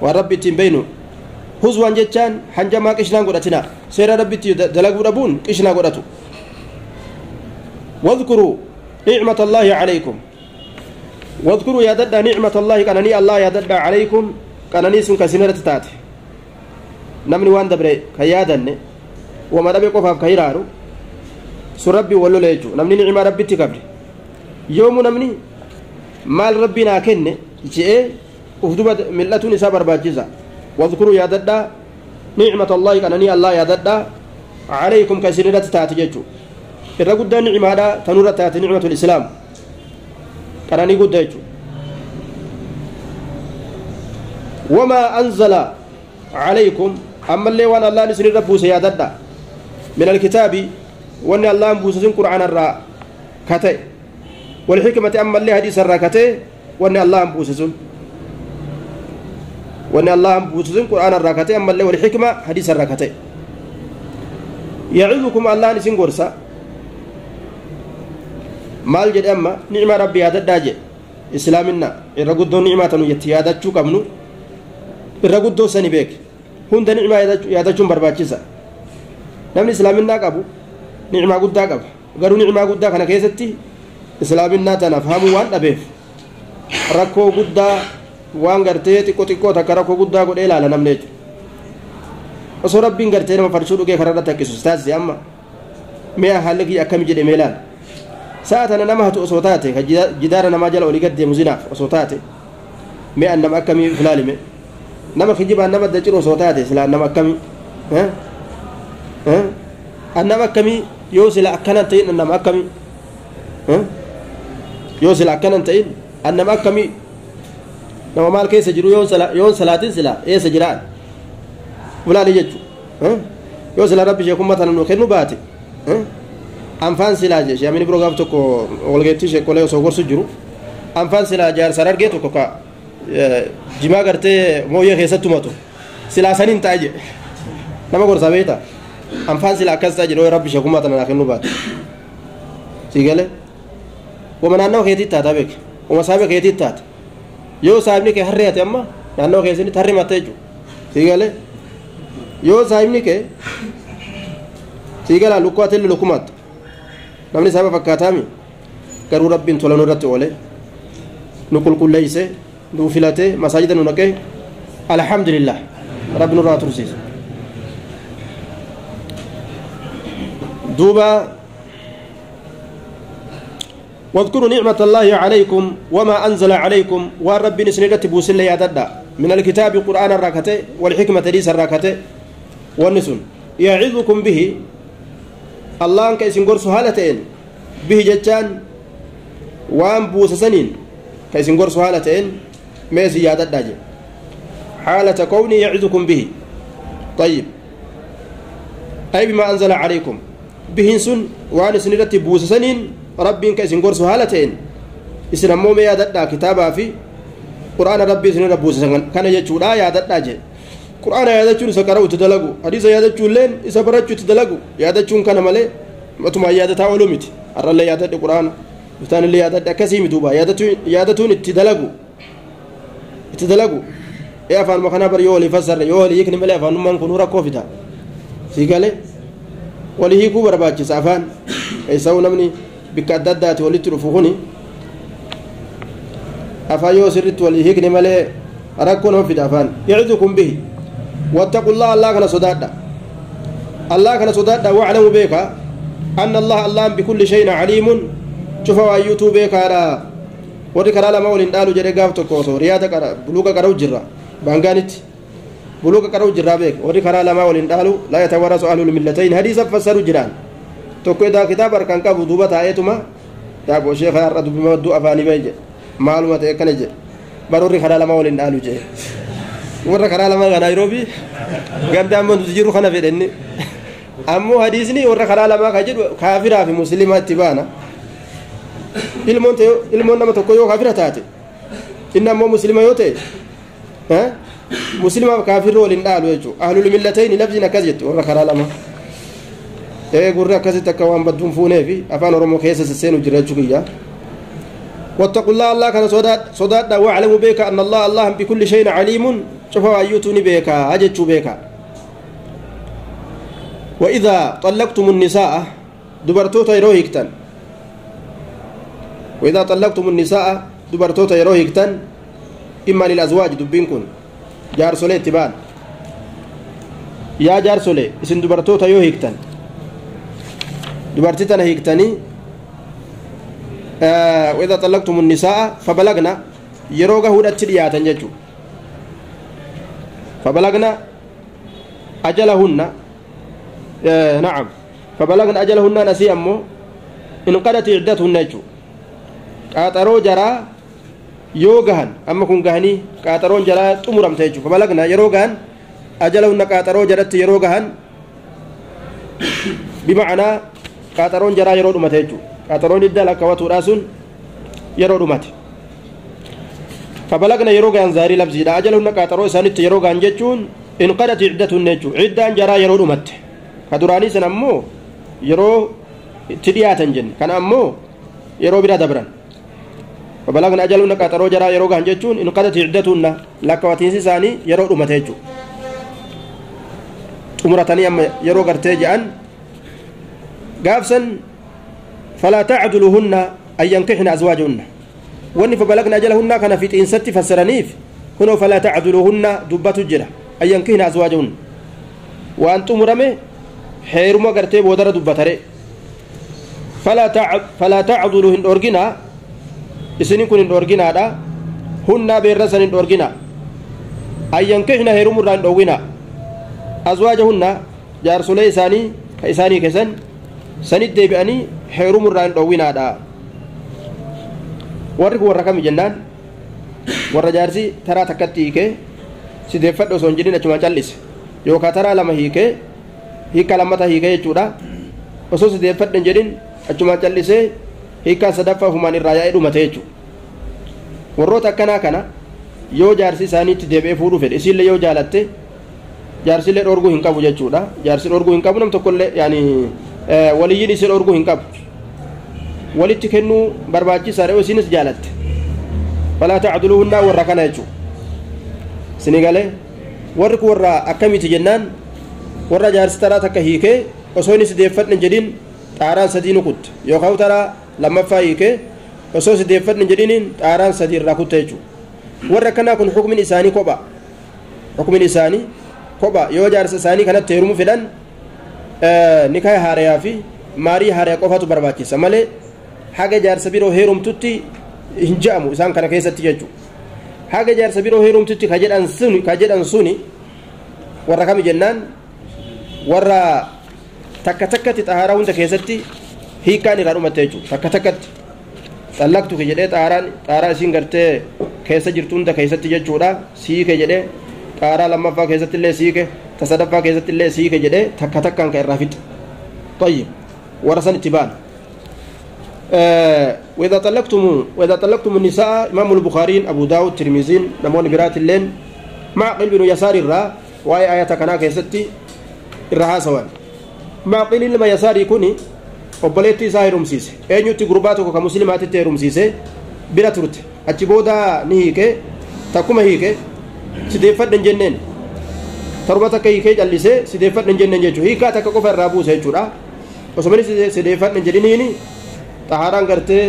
والربي اتين بينو. huzwaan jechaan hanjamaa qishnaan godhatina seera rabbitti dalaguu dhabuun qishnaa godhatu واذكروا نعمة الله عليكم. واذكروا يا ددا نعمة الله كانني الله يا ددا عليكم كانني سن كسنرة تات نمني وان دبري كيادن وما دبي قفاف كيرارو. سن ربي ولو ليجو. نمني نعمة ربي تكبر يوم نمني مال ربنا كن جئ ufduba mil'atuun isaa barbaachisa واذكروا يا ددا نعمة الله كانني الله يا ددا عليكم كسنرة تاتي جيتشو irra guddaan ni'imaadha tanurra taate nicmatul islaam qananii guddaa jechuudha wamaa anzala calaykum ammallee waan allaan isinirra buuse yaadadha min alkitaabi wanni allaan buusesin qur'aanarraa kate walxikmati ammallee hadiisarraa kate wanni allaan buusesun wanni allaan buusesin qur'aanarraa kate ammallee walxikma hadiisarraa kate yacidukum allaan isin gorsa maal jedhe amma nicmaa rabbi yaadadhaa jedhe islaaminna irra guddoo nicmaa tanu jetti yaadachuu qabnu irra guddoo sani beek hunda nicmaa yaadachuun barbaachisa namni islaaminaa qabu nicmaa guddaa qaba garuu nicmaa guddaa kana keessatti islaaminaa tanaaf hamuu waan dhabeef rakkoo guddaa waan gartee xiqqoo xiqqoo takka rakkoo guddaa godhee ilaala namni jechuudha osoo rabbiin gartee nama farshuu dhugee karaa irratti hakkisu taasise amma mi'a haalli kiyya akkami jedhe mee ilaala sa'a tana nama hatu osoo taate ka jidaara namaa jala olii gad deemu zinaaf osoo taate an nama akkamii filaalime nama kijibaan nama daciru osoo taate sila nama akkamii an nama akkamii yoo sila akkanan ta'in an nama akkamii yoo sila akkanan ta'in an nama akkamii nama maal keessa jiru yoon salaatin sila eessa jiraan fulaali jechu yoo sila rabbi sheekummaa tana nu kennu baate anfaan silaa jee shaamini biroo gaaf tokko walgeettii sheekolee osoo gorsu jiru anfaan silaa jaarsaan argee tokko ka jimaa gartee mooyyee keessatti tumatu silaa saniin ta'a jee nama gorsaa beektaa anfaan silaa akkas ta'a jedhoo rabbi sheekummaa tana naa kennuu baate sii galee naannawa keetii taata beek wama saaba keetii taate yoo saabni kee harree ate amma naannawa keessatti harri mattee jechuudha sii galee yoo saabni kee sii galaa lukkuu ate lukkumatta namni isaaba fakkaataami garuu rabbiin tola nu irratti oole nu qulqulleeyse nu filate masaajida nu naqe alhamdulillah rabbi nurraa tursiise duuba واذكروا نعمة الله عليكم وما أنزل عليكم والرب نسنيدة بوسل يا ددا من الكتاب قرآن الراكتة والحكمة ليس الراكتة والنسون يعظكم به. bihi jechaan waan buusasaniin ka isin gorsu haala ta'een mee isin yaadadhaa je حالة كوني يعظكم به. طيب. أي بما أنزل عليكم. sun waan isin irratti buusisaniin rabbiin ka isin gorsu haala ta'een isin ammoo mee yaadadhaa kitaabaa fi quraana rabbii isin irra buusisan kana jechuudha yaadadhaa jee quraana yaadachuun isa qara'u itti dalagu hadiisa yaadachuulleen isa barachuu itti dalagu yaadachuun kana malee matumaan yaadataa oolu miti har'allee yaadadhe quraana biftaanillee yaadadhe akkasii mituuba yaadatuun itti dalagu itti dalagu ee afaanuma kanaa bar yoo walii fassarre yoo walii hiikni malee afaanummaan kun rakkoo fida sii galee walii hiikuu barbaachisa afaan eessa'u namni bikka adda addaati walitti dhufu kuni afaan yoo sirritti walii hiikni malee rakkoo nama fida afaan yacidukum bihi واتقوا الله الله كان صدادا الله كان صدادا واعلموا بك أن الله الله بكل شيء عليم شوفوا أيوتو بك على warri karaa lama waliin dhaalu jedhee gaaf tokko osoo riyaada buluuqa qara'u jirra baangaanitti buluuqa qara'u jirraa beek warri karaa lama waliin dhaalu laa yatawarasu ahlul millatayn hadiisa fassaru jiraan kitaaba harkaan qabu duuba taa'eetuma daabo sheekha har'a dubbima wadduu afaanii bee jedhe maaluma ta'e akkana jedhe bar warri karaa lama waliin dhaalu jedhe warra karaa lama ka naayiroobii gandaan bantuti jiru kana fedhenni ammoo hadiisni warra karaa lamaa ka jedhu kaafiraa fi muslimaa itti baana ilmoon nama tokko yoo kaafira taate inni ammoo muslima yoo ta'e muslimaaf kaafirri waliin dhaalu jechuudha ahlul millatayni labsiin akkas jette warra karaa lama ee gurri akkasitti akka waan badduun fuunee fi afaan oromoo keessa sesseenu jira jechuu kiyya واتقوا الله الله كان صداد صداد واعلموا بك ان الله الله بكل شيء عليم شوفوا ايوتوني بك اجتشوا بك واذا طلقتم النساء دبرتوتا يروهكتن واذا طلقتم النساء دبرتوتا يروهكتن اما للازواج دبين كن جار سولي تبان يا جار سولي اسن يوهكتن دبرتتنا هيكتني وإذا طلقتم النساء فبلغنا يروغا هودت دياتا ججو فبلغنا أجلهن آه نعم فبلغنا أجلهن نسي أمو انقضت عدتهن ججو قاطرو جرا يوغهن أما كن غهني قاطرو جرا تمرم تجو فبلغنا يروغهن أجلهن قاطرو جرت يروغهن بمعنى qaxaroon jaraa yeroo dhumate jechuudha qaxaroon iddaa lakkawatuudhaa sun yeroo dhumate فبلغنا يروغان زاري لفظي لا أجل هن قاطرو سانت يروغان جتون انقضت عدتهن جتو عدان جرى يرو أمت كدراني سن أمو يرو تدياتن جن كان أمو يرو بلا دبران فبلغنا أجل هن قاطرو جرى يروغان جتون انقضت عدتهن لكواتين ساني يرو أمت جتو عمرتني أم يرو غرتي جان gaafsan فلا تعدلوهن أن ينكحن أزواجهن. وأن فبلغن أجلهن كان في تنسة فسرنيف هنا فلا تعدلوهن دبة جرة أن ينكحن أزواجهن. وأنتم رمي حيرما قرتي بودر دبة فلا تع... فلا تعدلوهن أورجنا إسنين كن أورجنا دا. هن بيرسن أورجنا أن ينكحن حيرم ران أوينا أزواجهن جارسولي إساني كسن سنت deebi'anii heerumurraa hin dhoowwinaadha warri kun warra kami jennaan warra jaarsi taraa takkatti hiikee sideeffadhe osoo hin jedhin achumaan callise yookaan taraa lama hiikee hiika lammata hiikee jechuudha osoo sideeffadhe hin jedhin achumaan callisee hiikaan sadaffaa humaan irraa yaa'ee dhumate jechuudha warroota akkanaa kana yoo jaarsi isaaniitti deebi'ee fuudhuu fedhe isiillee yoo jaalatte jaarsillee dhorguu hin qabu jechuudha jaarsi dhorguu hin qabu nam tokkollee yaanii waliyyiin isin dhorguu hin qabu walitti kennuu barbaachisaadha yoo isinis jaalatte falaa tacduluhunnaa warra kana jechuu isini galee warri kun warra akkamiiti jennaan warra jaarsi taraa takka hiikee osoo inni sideeffadhe jedhin xaaraan sadii nu kutte yookaan taraa lammaffaa hiikee osoo sideeffadhe jedhiniin xaaraan sadii irraa kutte jechuu warri akkanaa kun hukumin isaanii kopha hukumin isaanii kopha yoo jaarsa isaanii kanatti heerumuu fedhan nikaa haarayaa fi maarii haarayaa qofatu barbaachisa malee haga jaarsa biroo heerumtutti hin je'amu isaan kana keessatti jechuudha haga jaarsa biroo heerumtutti ka jedhan suni ka jedhan suni warra kami jennaan warra takka takkatti xahaaraa hunda keessatti hiikaan irraa dhumatte jechuudha takka takkatti xallaqtu jedhee xaaraa isiin gartee keessa jirtu hunda keessatti jechuudha siike jedhee xaaraa lammaffaa keessatti illee siike tasadaffaa keessatti illee siike jedhee takka takkaan ka irraa fixa طيب ورسن اتبان آه وإذا طلقتم وإذا طلقتم النساء إمام البخاري أبو داود الترمذي نمون برات اللين مع قلب يسار الرا وآية آية كنا كيستي الرها سواء مع قلب لما يسار يكوني obboleettii isaa heerumsiise eenyutti gurbaa tokko ka muslimaatitti heerumsiise bira turte achi booda ni hiike takkuma hiike sideeffadhan jenneen torba takka hiikee callisee sideeffadhan jenneen jechuudha hiikaa takka qofa irraa buuse jechuudha osoo inni jedhiniini xahaaraan gartee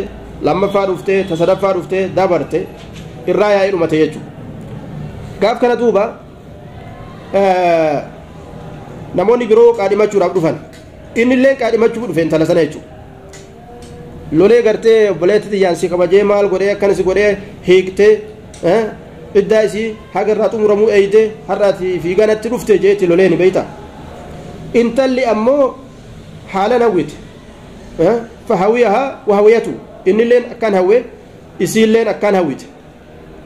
lammaffaa dhuftee ta sadaffaa dhuftee dabarte irraa yaa'ee dhumate jechuudha gaaf kana duuba namoonni biroo qaadhimachuudhaaf dhufan innillee qaadhimachuu dhufe intala sana jechuudha lolee gartee obboleetti xiyyaansi kabajee maal godhee akkanas godhee hiiktee haga irraa xumuramuu eeyde har'aati fiiganatti dhufte jeetti lolee ni beeyta intalli ammoo haala hawwite fahawiyaha wahawiyatu innilleen akkaan hawwe isiilleen akkaan hawwite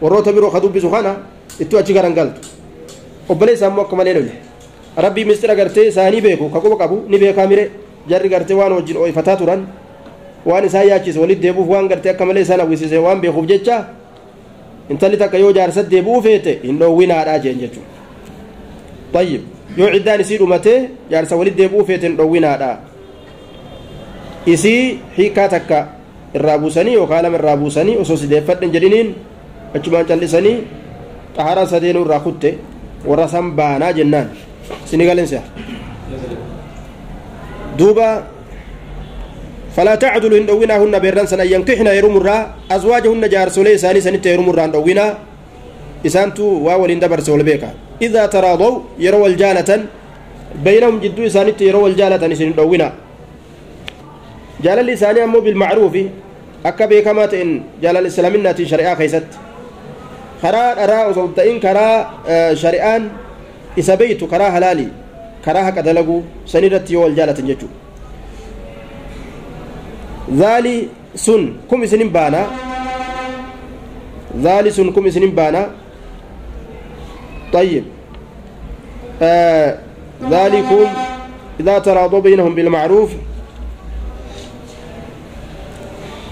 warroota biroo ka dubbisu kana ittu achi garan galtu obboleessa ammoo akka malee lole rabbii mistira gartee isaanii beeku ka quba qabu ni beekaa mire jarri gartee waan wajjin ooyifataa turan waan isaan yaachise walit deebuuf waan gartee akka malee isaan hawwisise waan beekuuf jecha intalli takka yoo jaarsat deebi'uu feete hin dhoowwinaadhaa jeen jechuudha tayyib yoo ciddaan isii dhumatee jaarsa walit deebi'uu feete hin dhoowwinaadhaa isii hiikaa takka irraa buusanii yookaan lama irraa buusanii osoo sideeffadhan jedhiniin achumaan callisanii xaharaa sadeenuu irraa kutte warra san baanaa jennaan sini duuba فلا تعدل إن دويناهن بيران سن ينكحن يرمرا أزواجهن جار سولي ساني سنت يرمرا دوينا. إسانتو واول دبر سول بيكا. إذا تراضوا يروا الجالة بينهم جدو إسانت يروا الجالة نسن دوينا. جال الإساني أمو بالمعروف. أكا بيكما تئن جال الإسلامنا تي شريعة خيست. كرا أرى وصوبتئن كرا شريعان إسابيت كرا هلالي كرا هكا دلقو سنيرت يو الجالة ججو ذالي سن. كم سنين بانا؟ ذالي سن. كم سنين بانا؟ طيب. آه ذلكم إذا تراضوا بينهم بالمعروف.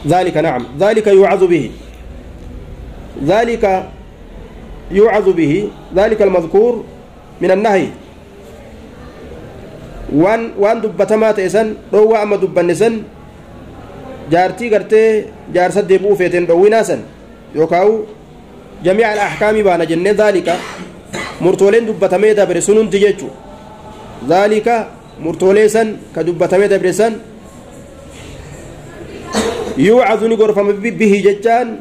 ذلك نعم. ذلك يوعظ به. ذلك يوعظ به. ذلك المذكور من النهي. وان وأن دبتما تيسن روى أما دبنسن jaartii gartee jaarsa deebi'uu feeteen dhowwinaa san yookaan jamiica al-ahkaamii baana jennee zaalika murtooleen dubbatamee dabre sun hundi jechu zaalika murtoolee san ka dubbatamee dabre san yuucadu ni gorfama bihi jechaan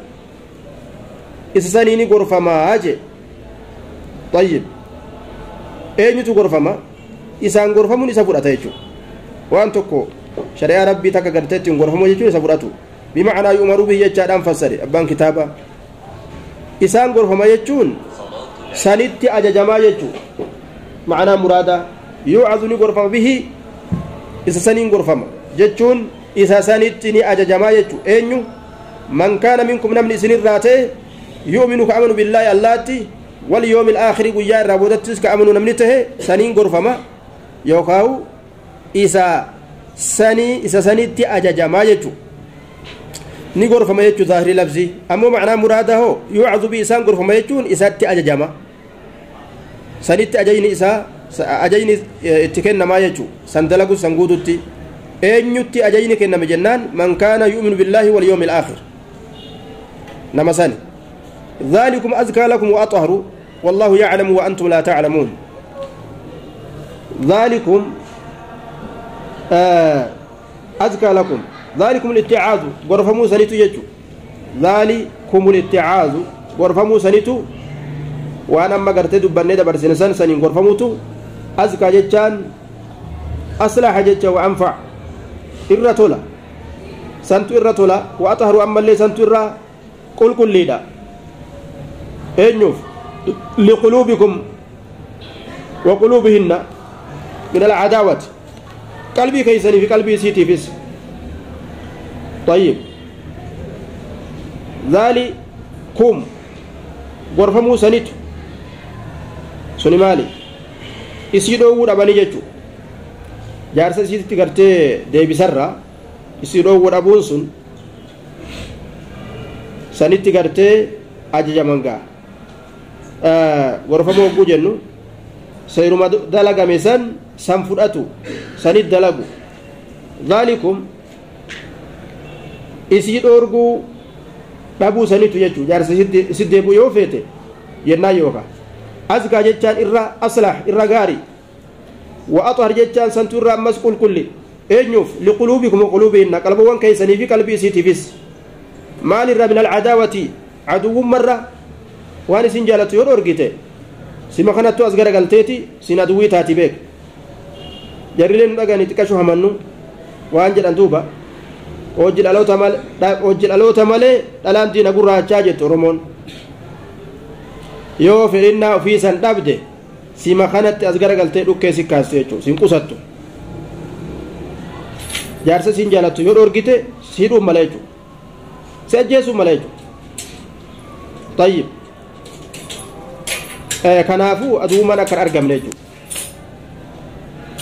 isa sanii ni gorfamaa je tayyib. Eenyutu gorfama? Isaan gorfamuun isa fudhata jechuudha. Waan tokko shari'aa rabbii takka gartee ittiin gorfamu jechuun isa fudhatu bimacnaa yu'maruu bihi jechaadhaan fassare abbaan kitaaba isaan gorfama jechuun sanitti ajajamaa jechuu macnaa muraada yuucadu ni gorfama bihi isa saniin gorfama jechuun isa sanitti ni ajajamaa jechuu eenyu man kaana minkum namni isinirraa ta'e yu'minu ka amanu billaahi allaatti واليوم الآخر قيا رابودتس كأمنوا نمنته سنين غرفما يوكاو إسا sanii isa sanitti ajajamaa jechu ni gorfama jechuu zaahiri labsi ammoo macnaa muraada hoo yuucadu bi isaan gorfama jechuun isatti ajajama sanitti ajajni isaa ajajni itti kennamaa jechuu san dalagu san guututti eenyutti ajajni kenname jennaan man kaana yu'minu billaahi walyoomi alaakhir nama sani أزكى لكم وأطهر والله يعلم وأنتم لا تعلمون ذلكم آه أزكى لكم. ذلكم الاتعاذ. غرفمو سنيتو يجو ذلكم الاتعاذ. غرفمو سنيتو وأنا أما قرتي دبني دبر سنسان سنين غرفموتو أزكى جتان أصلح جتا وأنفع. إرتولا سنتو إرتولا وأطهر أما اللي سنتو إرى قل كل ليدا. إنيوف لقلوبكم. وقلوبهن. من العداوة. قلبي كيسني في قلبي سيتي فيس طيب ذلكم غرفمو سنيت سوني مالي isii dhoowwuu dhabanii jechu jaarsa isiitti gartee deebisarra isii dhoowwu dhabuun sun sanitti gartee ajajaman ga'a gorfama hogguu jennu seeruma dalagame san san fudhatu sanit dalagu dhaalikum isii dhoorguu dhabuu sanitu jechuu jaarsa isit deebi'u yoo feete yennaa yooka asgaa jechaan irra aslah irra gaari wa axhar jechaan santu irra ammas qulqulli eenyuuf liquluubikum quluubihinna qalbawwan keeysanii fi qalbii isiitiifis maal irra min alcadaawati caduwwummarra waan isin jaalatu yoo dhorgite sima kanattu as garagalteeti sin aduwwii taati beek jarrileen nu dhagani xiqqashu hamannu waan jedhan duuba hojii dhaloota malee dhalaan diina gurraachaa jette oromoon yoo fedhinnaa ofii san dhabde sima kanatti as garagaltee dhukkee si kaaste jechuu sin qusattu jaarsa sin jaalattu yoo dhorgite si hidhuun mala jechuu si ajjeesuun mala jechuu tayyib kanaafuu aduumaan akkan argamne jechuu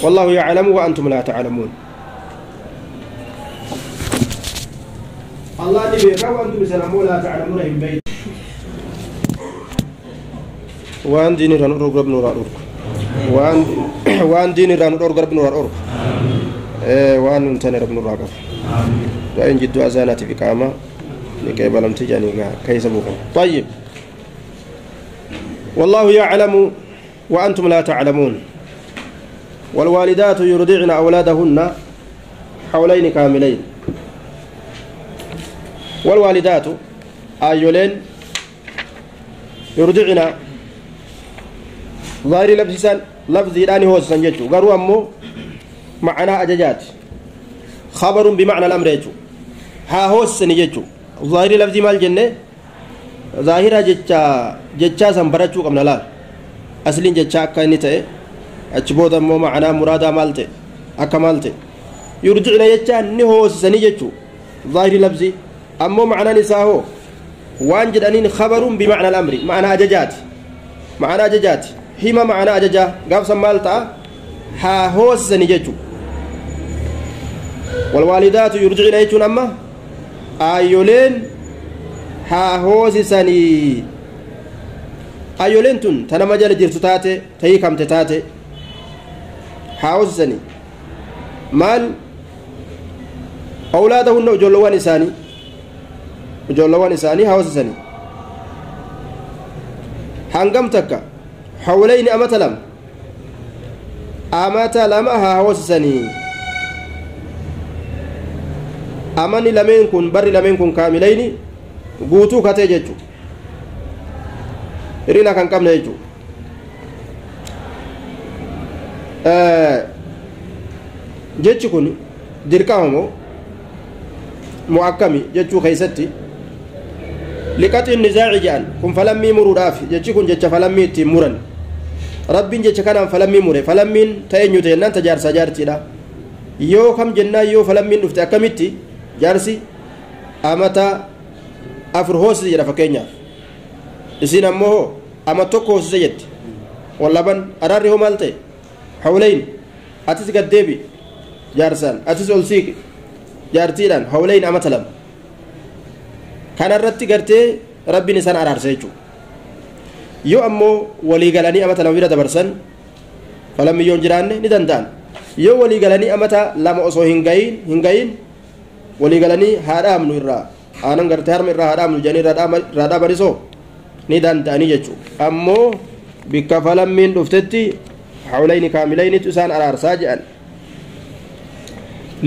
والله يعلم وأنتم لا تعلمون. الله تبيك وأنتم سلامون لا تعلمون إن بيت. وأن ديني ران اورغ ربن ورا اورك وأن وأن ديني ران اورغ ربن ورا اورك اي وأن انت ربن ورا اورك امين جدو ازالات في قاما لكي بلم تجاني غا كيسبوك طيب. والله يعلم وأنتم لا تعلمون. والوالدات يرضعن أولادهن حولين كاملين. والوالدات آيولين يرضعن ظاهر لبسيسان لفظ الآن هو سنجتو قالوا أمو معنى أججات. خبر بمعنى الأمر يجو ها هو سنجتو ظاهر لفظ مال جنة؟ ظاهرة جتشا جتشا سنبرتشو قمنا لا أصلين جتشا كاني تأي أجبود أمو معنى مرادا مالتي أكا مالتي يرجعنا جتشا نهو سنجتو ظاهر لفظ أمو معنى نساهو وان جدانين خبر بمعنى الأمر معنى أججات معنى أججات hima ma'anaa ajajaa gaafsan maal ta'a haa hoosisanii jechuu walwaalidaatu yurjicina jechuun amma aayyoleen haa hoosisanii aayyoleen tun ta nama jala jirtu taate ta hiikamte taate haa hoosisanii maal awlaadahunna ijoollowwan isaanii ijoollowwan isaanii haa hoosisanii hangam takka حولين أمة لم أمة لم هاوسسني أمني لمن كن بر لمن كن كاملين guutuu katee jechu hirina kan qabne jechu jechi kun dirqama moo moo akkami jechuu keeysatti liqaxiin nizaaci jedhan kun falammii muruudhaaf jechi kun jecha falammii ittiin muran rabbiin jecha kanaan falammii mure falammiin ta'eenyu ta'ennaan ta jaarsaa jaartiidha yoo kam jennaan yoo falammiin dhufte akkamitti jaarsi amata afur hoosise jedha fakkeenyaaf isin ammoo ama tokko hoosise jette wallaban araarri hoo maal ta'e hawleyn atis gaddeebi jaarsaan atis ol siiqi jaartiidhaan hawleyn amata lama kanarratti gartee rabbiin isaan araarse jechuudha yoo ammoo walii galanii amata lama bira dabarsan falammi yoo hin jiraanne ni danda'an yoo walii galanii amata lama osoo hin gayin hin gayin walii galanii haadha amnu irraa aanan gartee harma irraa haadha amnu jedhanii irraa dhaabanisoo ni danda'anii jechuudha ammoo bikka falammiin dhuftetti hawlayni kaamilaynitu isaan araarsaa jedhan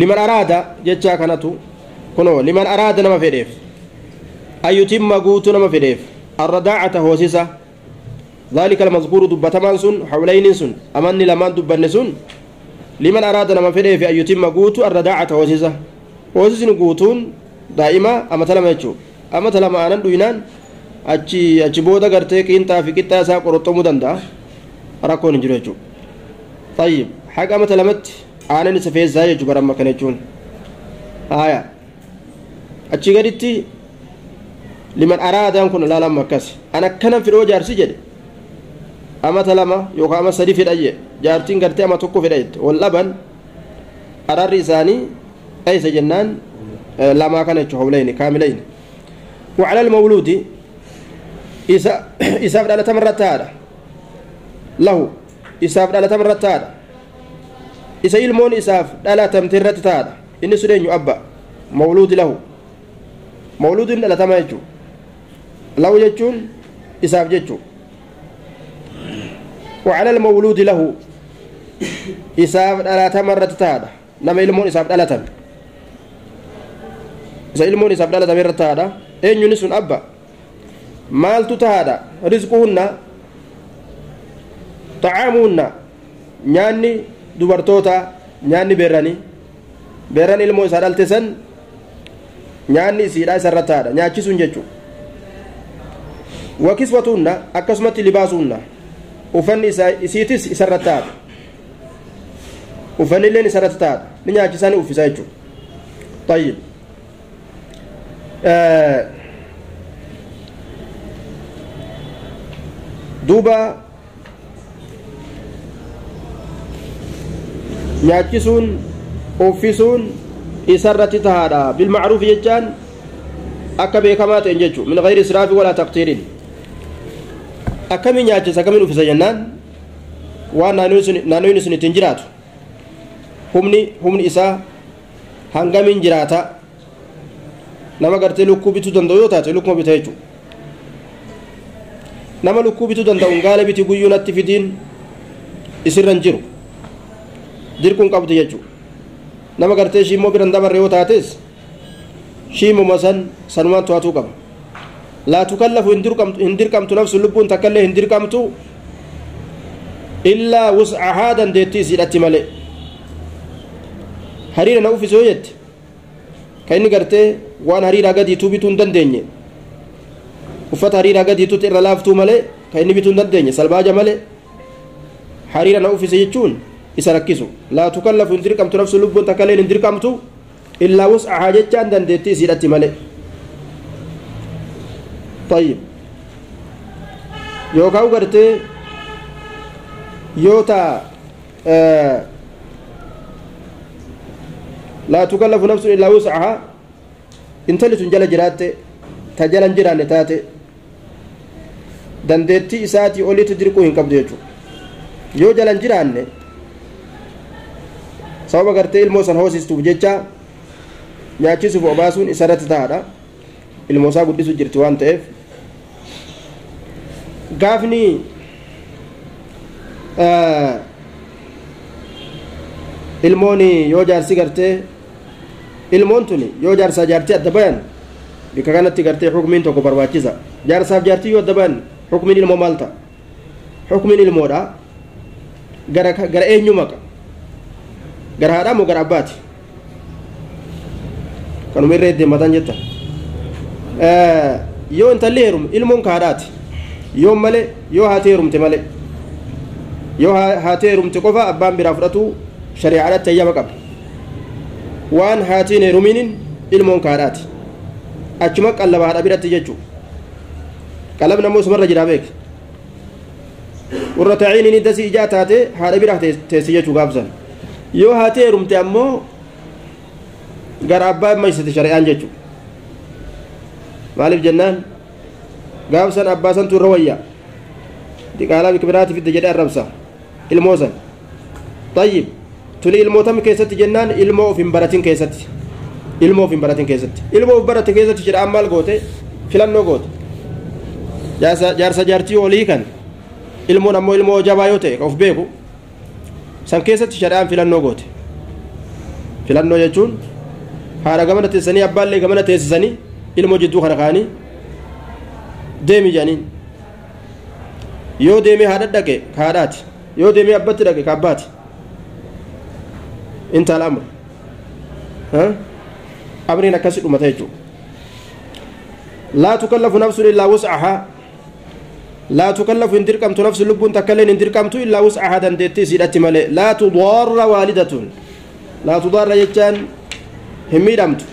liman araada jechaa kanatu kunoo liman araada nama fedheef ayyutimma guutuu nama fedheef arradaacata hoosisa ذلك المذكور دبتمان سن حولين سن أمني لمن دبن سن لمن أراد لما فدي في أن يتم قوت الرداعة وسيسة وسيسن قوتون دائما أما تلما يجو أما تلما أنا دوينان achi achi booda gartee qiinxaa fi qixxaa isaa qoroxxomuu danda'a rakkoon hin jiru jechuudha tayyib haqa amata lamatti aanan isa feessaa jechuudha baramma kana jechuun haaya achi gaditti liman araadaan kun ilaalamma akkas an akkanan fedhoo jaarsi jedhe amata lama yookaan ama sadi fedha jedhe jaartiin gartee ama tokko fedha jette wal dhaban ararri isaanii eeysa jennaan lamaa kana jechu hawlayni kaamilayni وعلى المولود إساف دالة مرة تادا له إساف دالة مرة تادا إسا إلمون إساف دالة تمترة تادا إني سدين أبا مولود له مولود دالة ما يجو له يجون إساف يجو وعلى المولود له إساف دالة مرة تادا نما إلمون إساف دالة إسا إلمون إساف دالة مرة تادا eenyuni sun abba? Maaltu tahaadha xacaamuhunna nyaanni dubartoota nyaanni beerranii beerran ilmoo isaa dhalte san nyaanni isiidha isarra tahaadha nyaachisuun jechu wakiswatuhunna akkasumatti libaasuhunna ufanni isiitis isarra tahaadha ufanni illeen isarratti tahaadha ni nyaachisani uffisa jechu طيب duuba nyaachisuun uffisuun isarratti tahaadha bilmacruufi jechaan akka beekamaa ta'en jechu min gayri israafi walaa taqtiirin akkamiin nyaachisa akkamiin uffisa jennaan waan naannoyin sun ittiin jiraatu humni humni isaa hangamiin jiraata nama gartee lukkuu bituu danda'u yoo taate lukkuma bita jechuudha nama lukkuu bituu danda'uun gaala biti guyyuu natti fidiin isirran jiru dirquun qabdu jechuudha nama gartee shiimmoo biran dabarre yoo taates shiimuma san sanumaan to'atuu qaba laa tukallafu hin dirqamtu nafsu lubbuun takkaillee hin dirqamtu illaa wus'ahaa dandeettii isiidhatti malee hariira na uffisoo jette ka inni gartee waan hariiraa gadiituu bituu hin dandeenye uffata hariiraa gadiitutti irra laaftuu malee ka inni bituu hin dandeenye salbaaja malee hariira na uffise jechuun isa rakkisu laa tukallafu hin dirqamtu nafsu lubbuun takkaleen hin dirqamtu illaa wus'ahaa jechaan dandeettii isiidhatti malee طيب yookaan gartee yoo taa laa tukallafu nafsun illaa wus'ahaa intalli tun jala jiraatte ta jala hin jiraanne taate dandeettii isaatii olitti dirquu hin qabdu jechuudha yoo jala hin jiraanne sababa gartee ilmoo san hoosistuuf jecha nyaachisuuf obaasuun isarratti ta'aadha ilmoo isaa guddisu jirti waan ta'eef gaafni ilmoon yoo jaarsi gartee ilmoon tun yoo jaarsaa jaartii adda bayan bika kanatti gartee xukumiin tokko barbaachisa jaarsaaf jaartii yoo adda bayan xukumiin ilmoo maal ta'a xukumiin ilmoodha gara eenyu maqa irra deematan jetta yoo intalli heerume ilmoon ka haadhaati yoo malee yoo haatee heerumte malee yoo haatee heerumte qofa abbaan biraa fudhatu shari'aadhaatti ayyama qaba waan haatiin heeruminin ilmoon ka haadhaati achuma qallaba haadha biratti jechuu qalabni ammoo sumarra jiraa beek warra ta'iinini dasii ijaa taate haadha biraa teessi jechuu gaafsan yoo haatee heerumte ammoo gara abbaa maysate shari'aan jechuu maaliif jennaan gaafsan abbaa santu irra wayya diqaalaa bika biraati fidde jedhe arrabsa ilmoo san tayyib tuni ilmootam keessatti jennaan ilmoo of hin baratin keessatti ilmoo of hin baratin keessatti ilmoo of barate keessatti jedhaan maal goote filannoo goote jaarsa jaartii olii kan ilmoon ammoo ilmoo jabaa yoo ta'e of beeku shari'aan filannoo goote filannoo jechuun haadha gamana teessanii abbaallee gamana teessisanii ilmoo jidduu kana kaanii deemi jedhaniin yoo deemee haadha dhaqe ka haadhaati yoo deemee abbatti dhaqe ka abbaati intal amr amriin akkasi dhumata jechuu laa tukallafu nafsun illaa wus'ahaa hin dirqamtu illaa wus'ahaa dandeettii isiidhatti malee laa tudaarra waalidatun laa tudaarra jechaan hin miidhamtu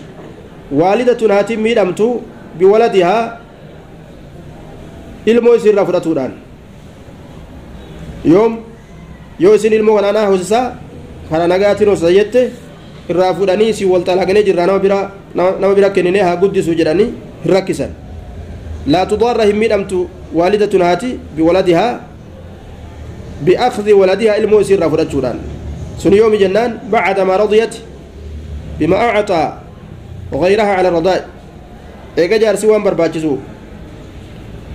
waalidatun haatiin miidhamtu biwaladihaa ilmoo isiirraa fudhatuudhaan yoom yoo isin ilmoo kanaanaa hoosisaa kana nagaatiin hoosisa jette irraa fudhanii si wal xalaaqanii jirraa nama biraa nama biraa kenninee haa guddisu jedhanii hin rakkisan laa tudaarra hin miidhamtu waalidatun haati biwaladihaa biakdi waladihaa ilmoo isii irraa fudhachuudhaan sun yoomi jennaan bacda maa radiyat bima acxaa غيرها على الرضاء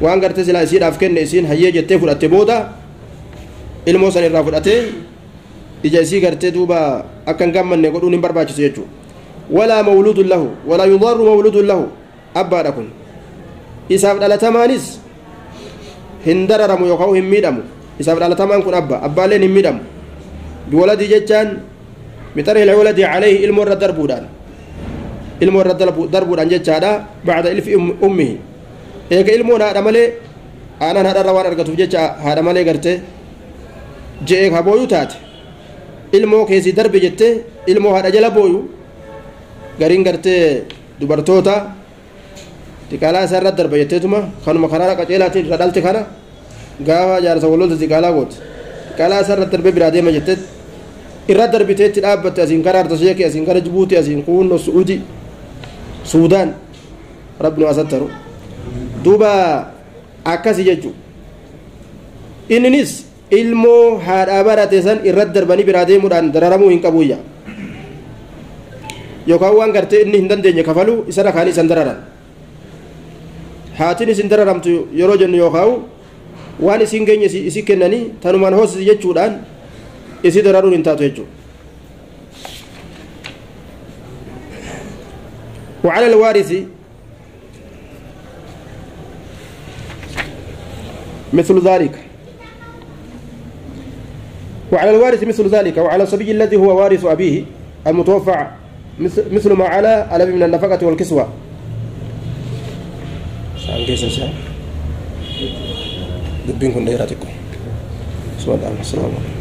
waan gartee silaa isiidhaaf kenne isiin hayyee jettee fudhatte booda ilmoo san irraa fudhatee ija isii gartee duuba akka hin gammanne godhuun hin barbaachisu jechuu walaa mawludun lahu walaa yudarru mawludun lahu abbaadha kun isaaf dhalatamaanis hin dararamu yookaan hin miidhamu isaaf dhalatamaan kun abba abbaalleen hin miidhamu biwaladii jechaan bixarhi lwaladii calayhi ilmoo irra darbuudhaan ilmoo irra darbuudhaan jechaadha bacda ilfi ummihi eega ilmoon haadha malee aanaan haadharra waan argatuuf jecha haadha malee garte je'ee ka booyu taate ilmoo keessi darbe jette ilmoo haadha jala booyu gariin gartee dubartoota xiqqaalaa isaa irra darba jetteetuma kanuma karaa qaceelaatiin irra dhalte kana gaafa jaarsa waloota xiqqaalaa goote xiqqaalaa isaa irra darbe biraa deema jettee irra darbiteetti dhaabbatte asiin karaa artasheekee asiin kara jibuuti asiin kuunno su'uudi suudaan rabbi nu asattaru duuba akkasi jechu inninis ilmoo haadhaa barate san irratti darbanii biraa deemuudhaan dararamuu hin qabuyya yookaan waan gartee inni hin dandeenye kafaluu isa kaanii isan dararan haatiin isin dararamtu yeroo jennu yookaan waan isin geenye isi kennanii tanumaan hoosisi jechuudhaan isi dararuun hin taatu jechuudha. وعلى الوارث مثل ذلك وعلى الوارث مثل ذلك وعلى الصبي الذي هو وارث أبيه المتوفى مثل ما على الأب من النفقة والكسوة angeessasi dubbiin kun dheeratiku sumadhaan salaamaaleykum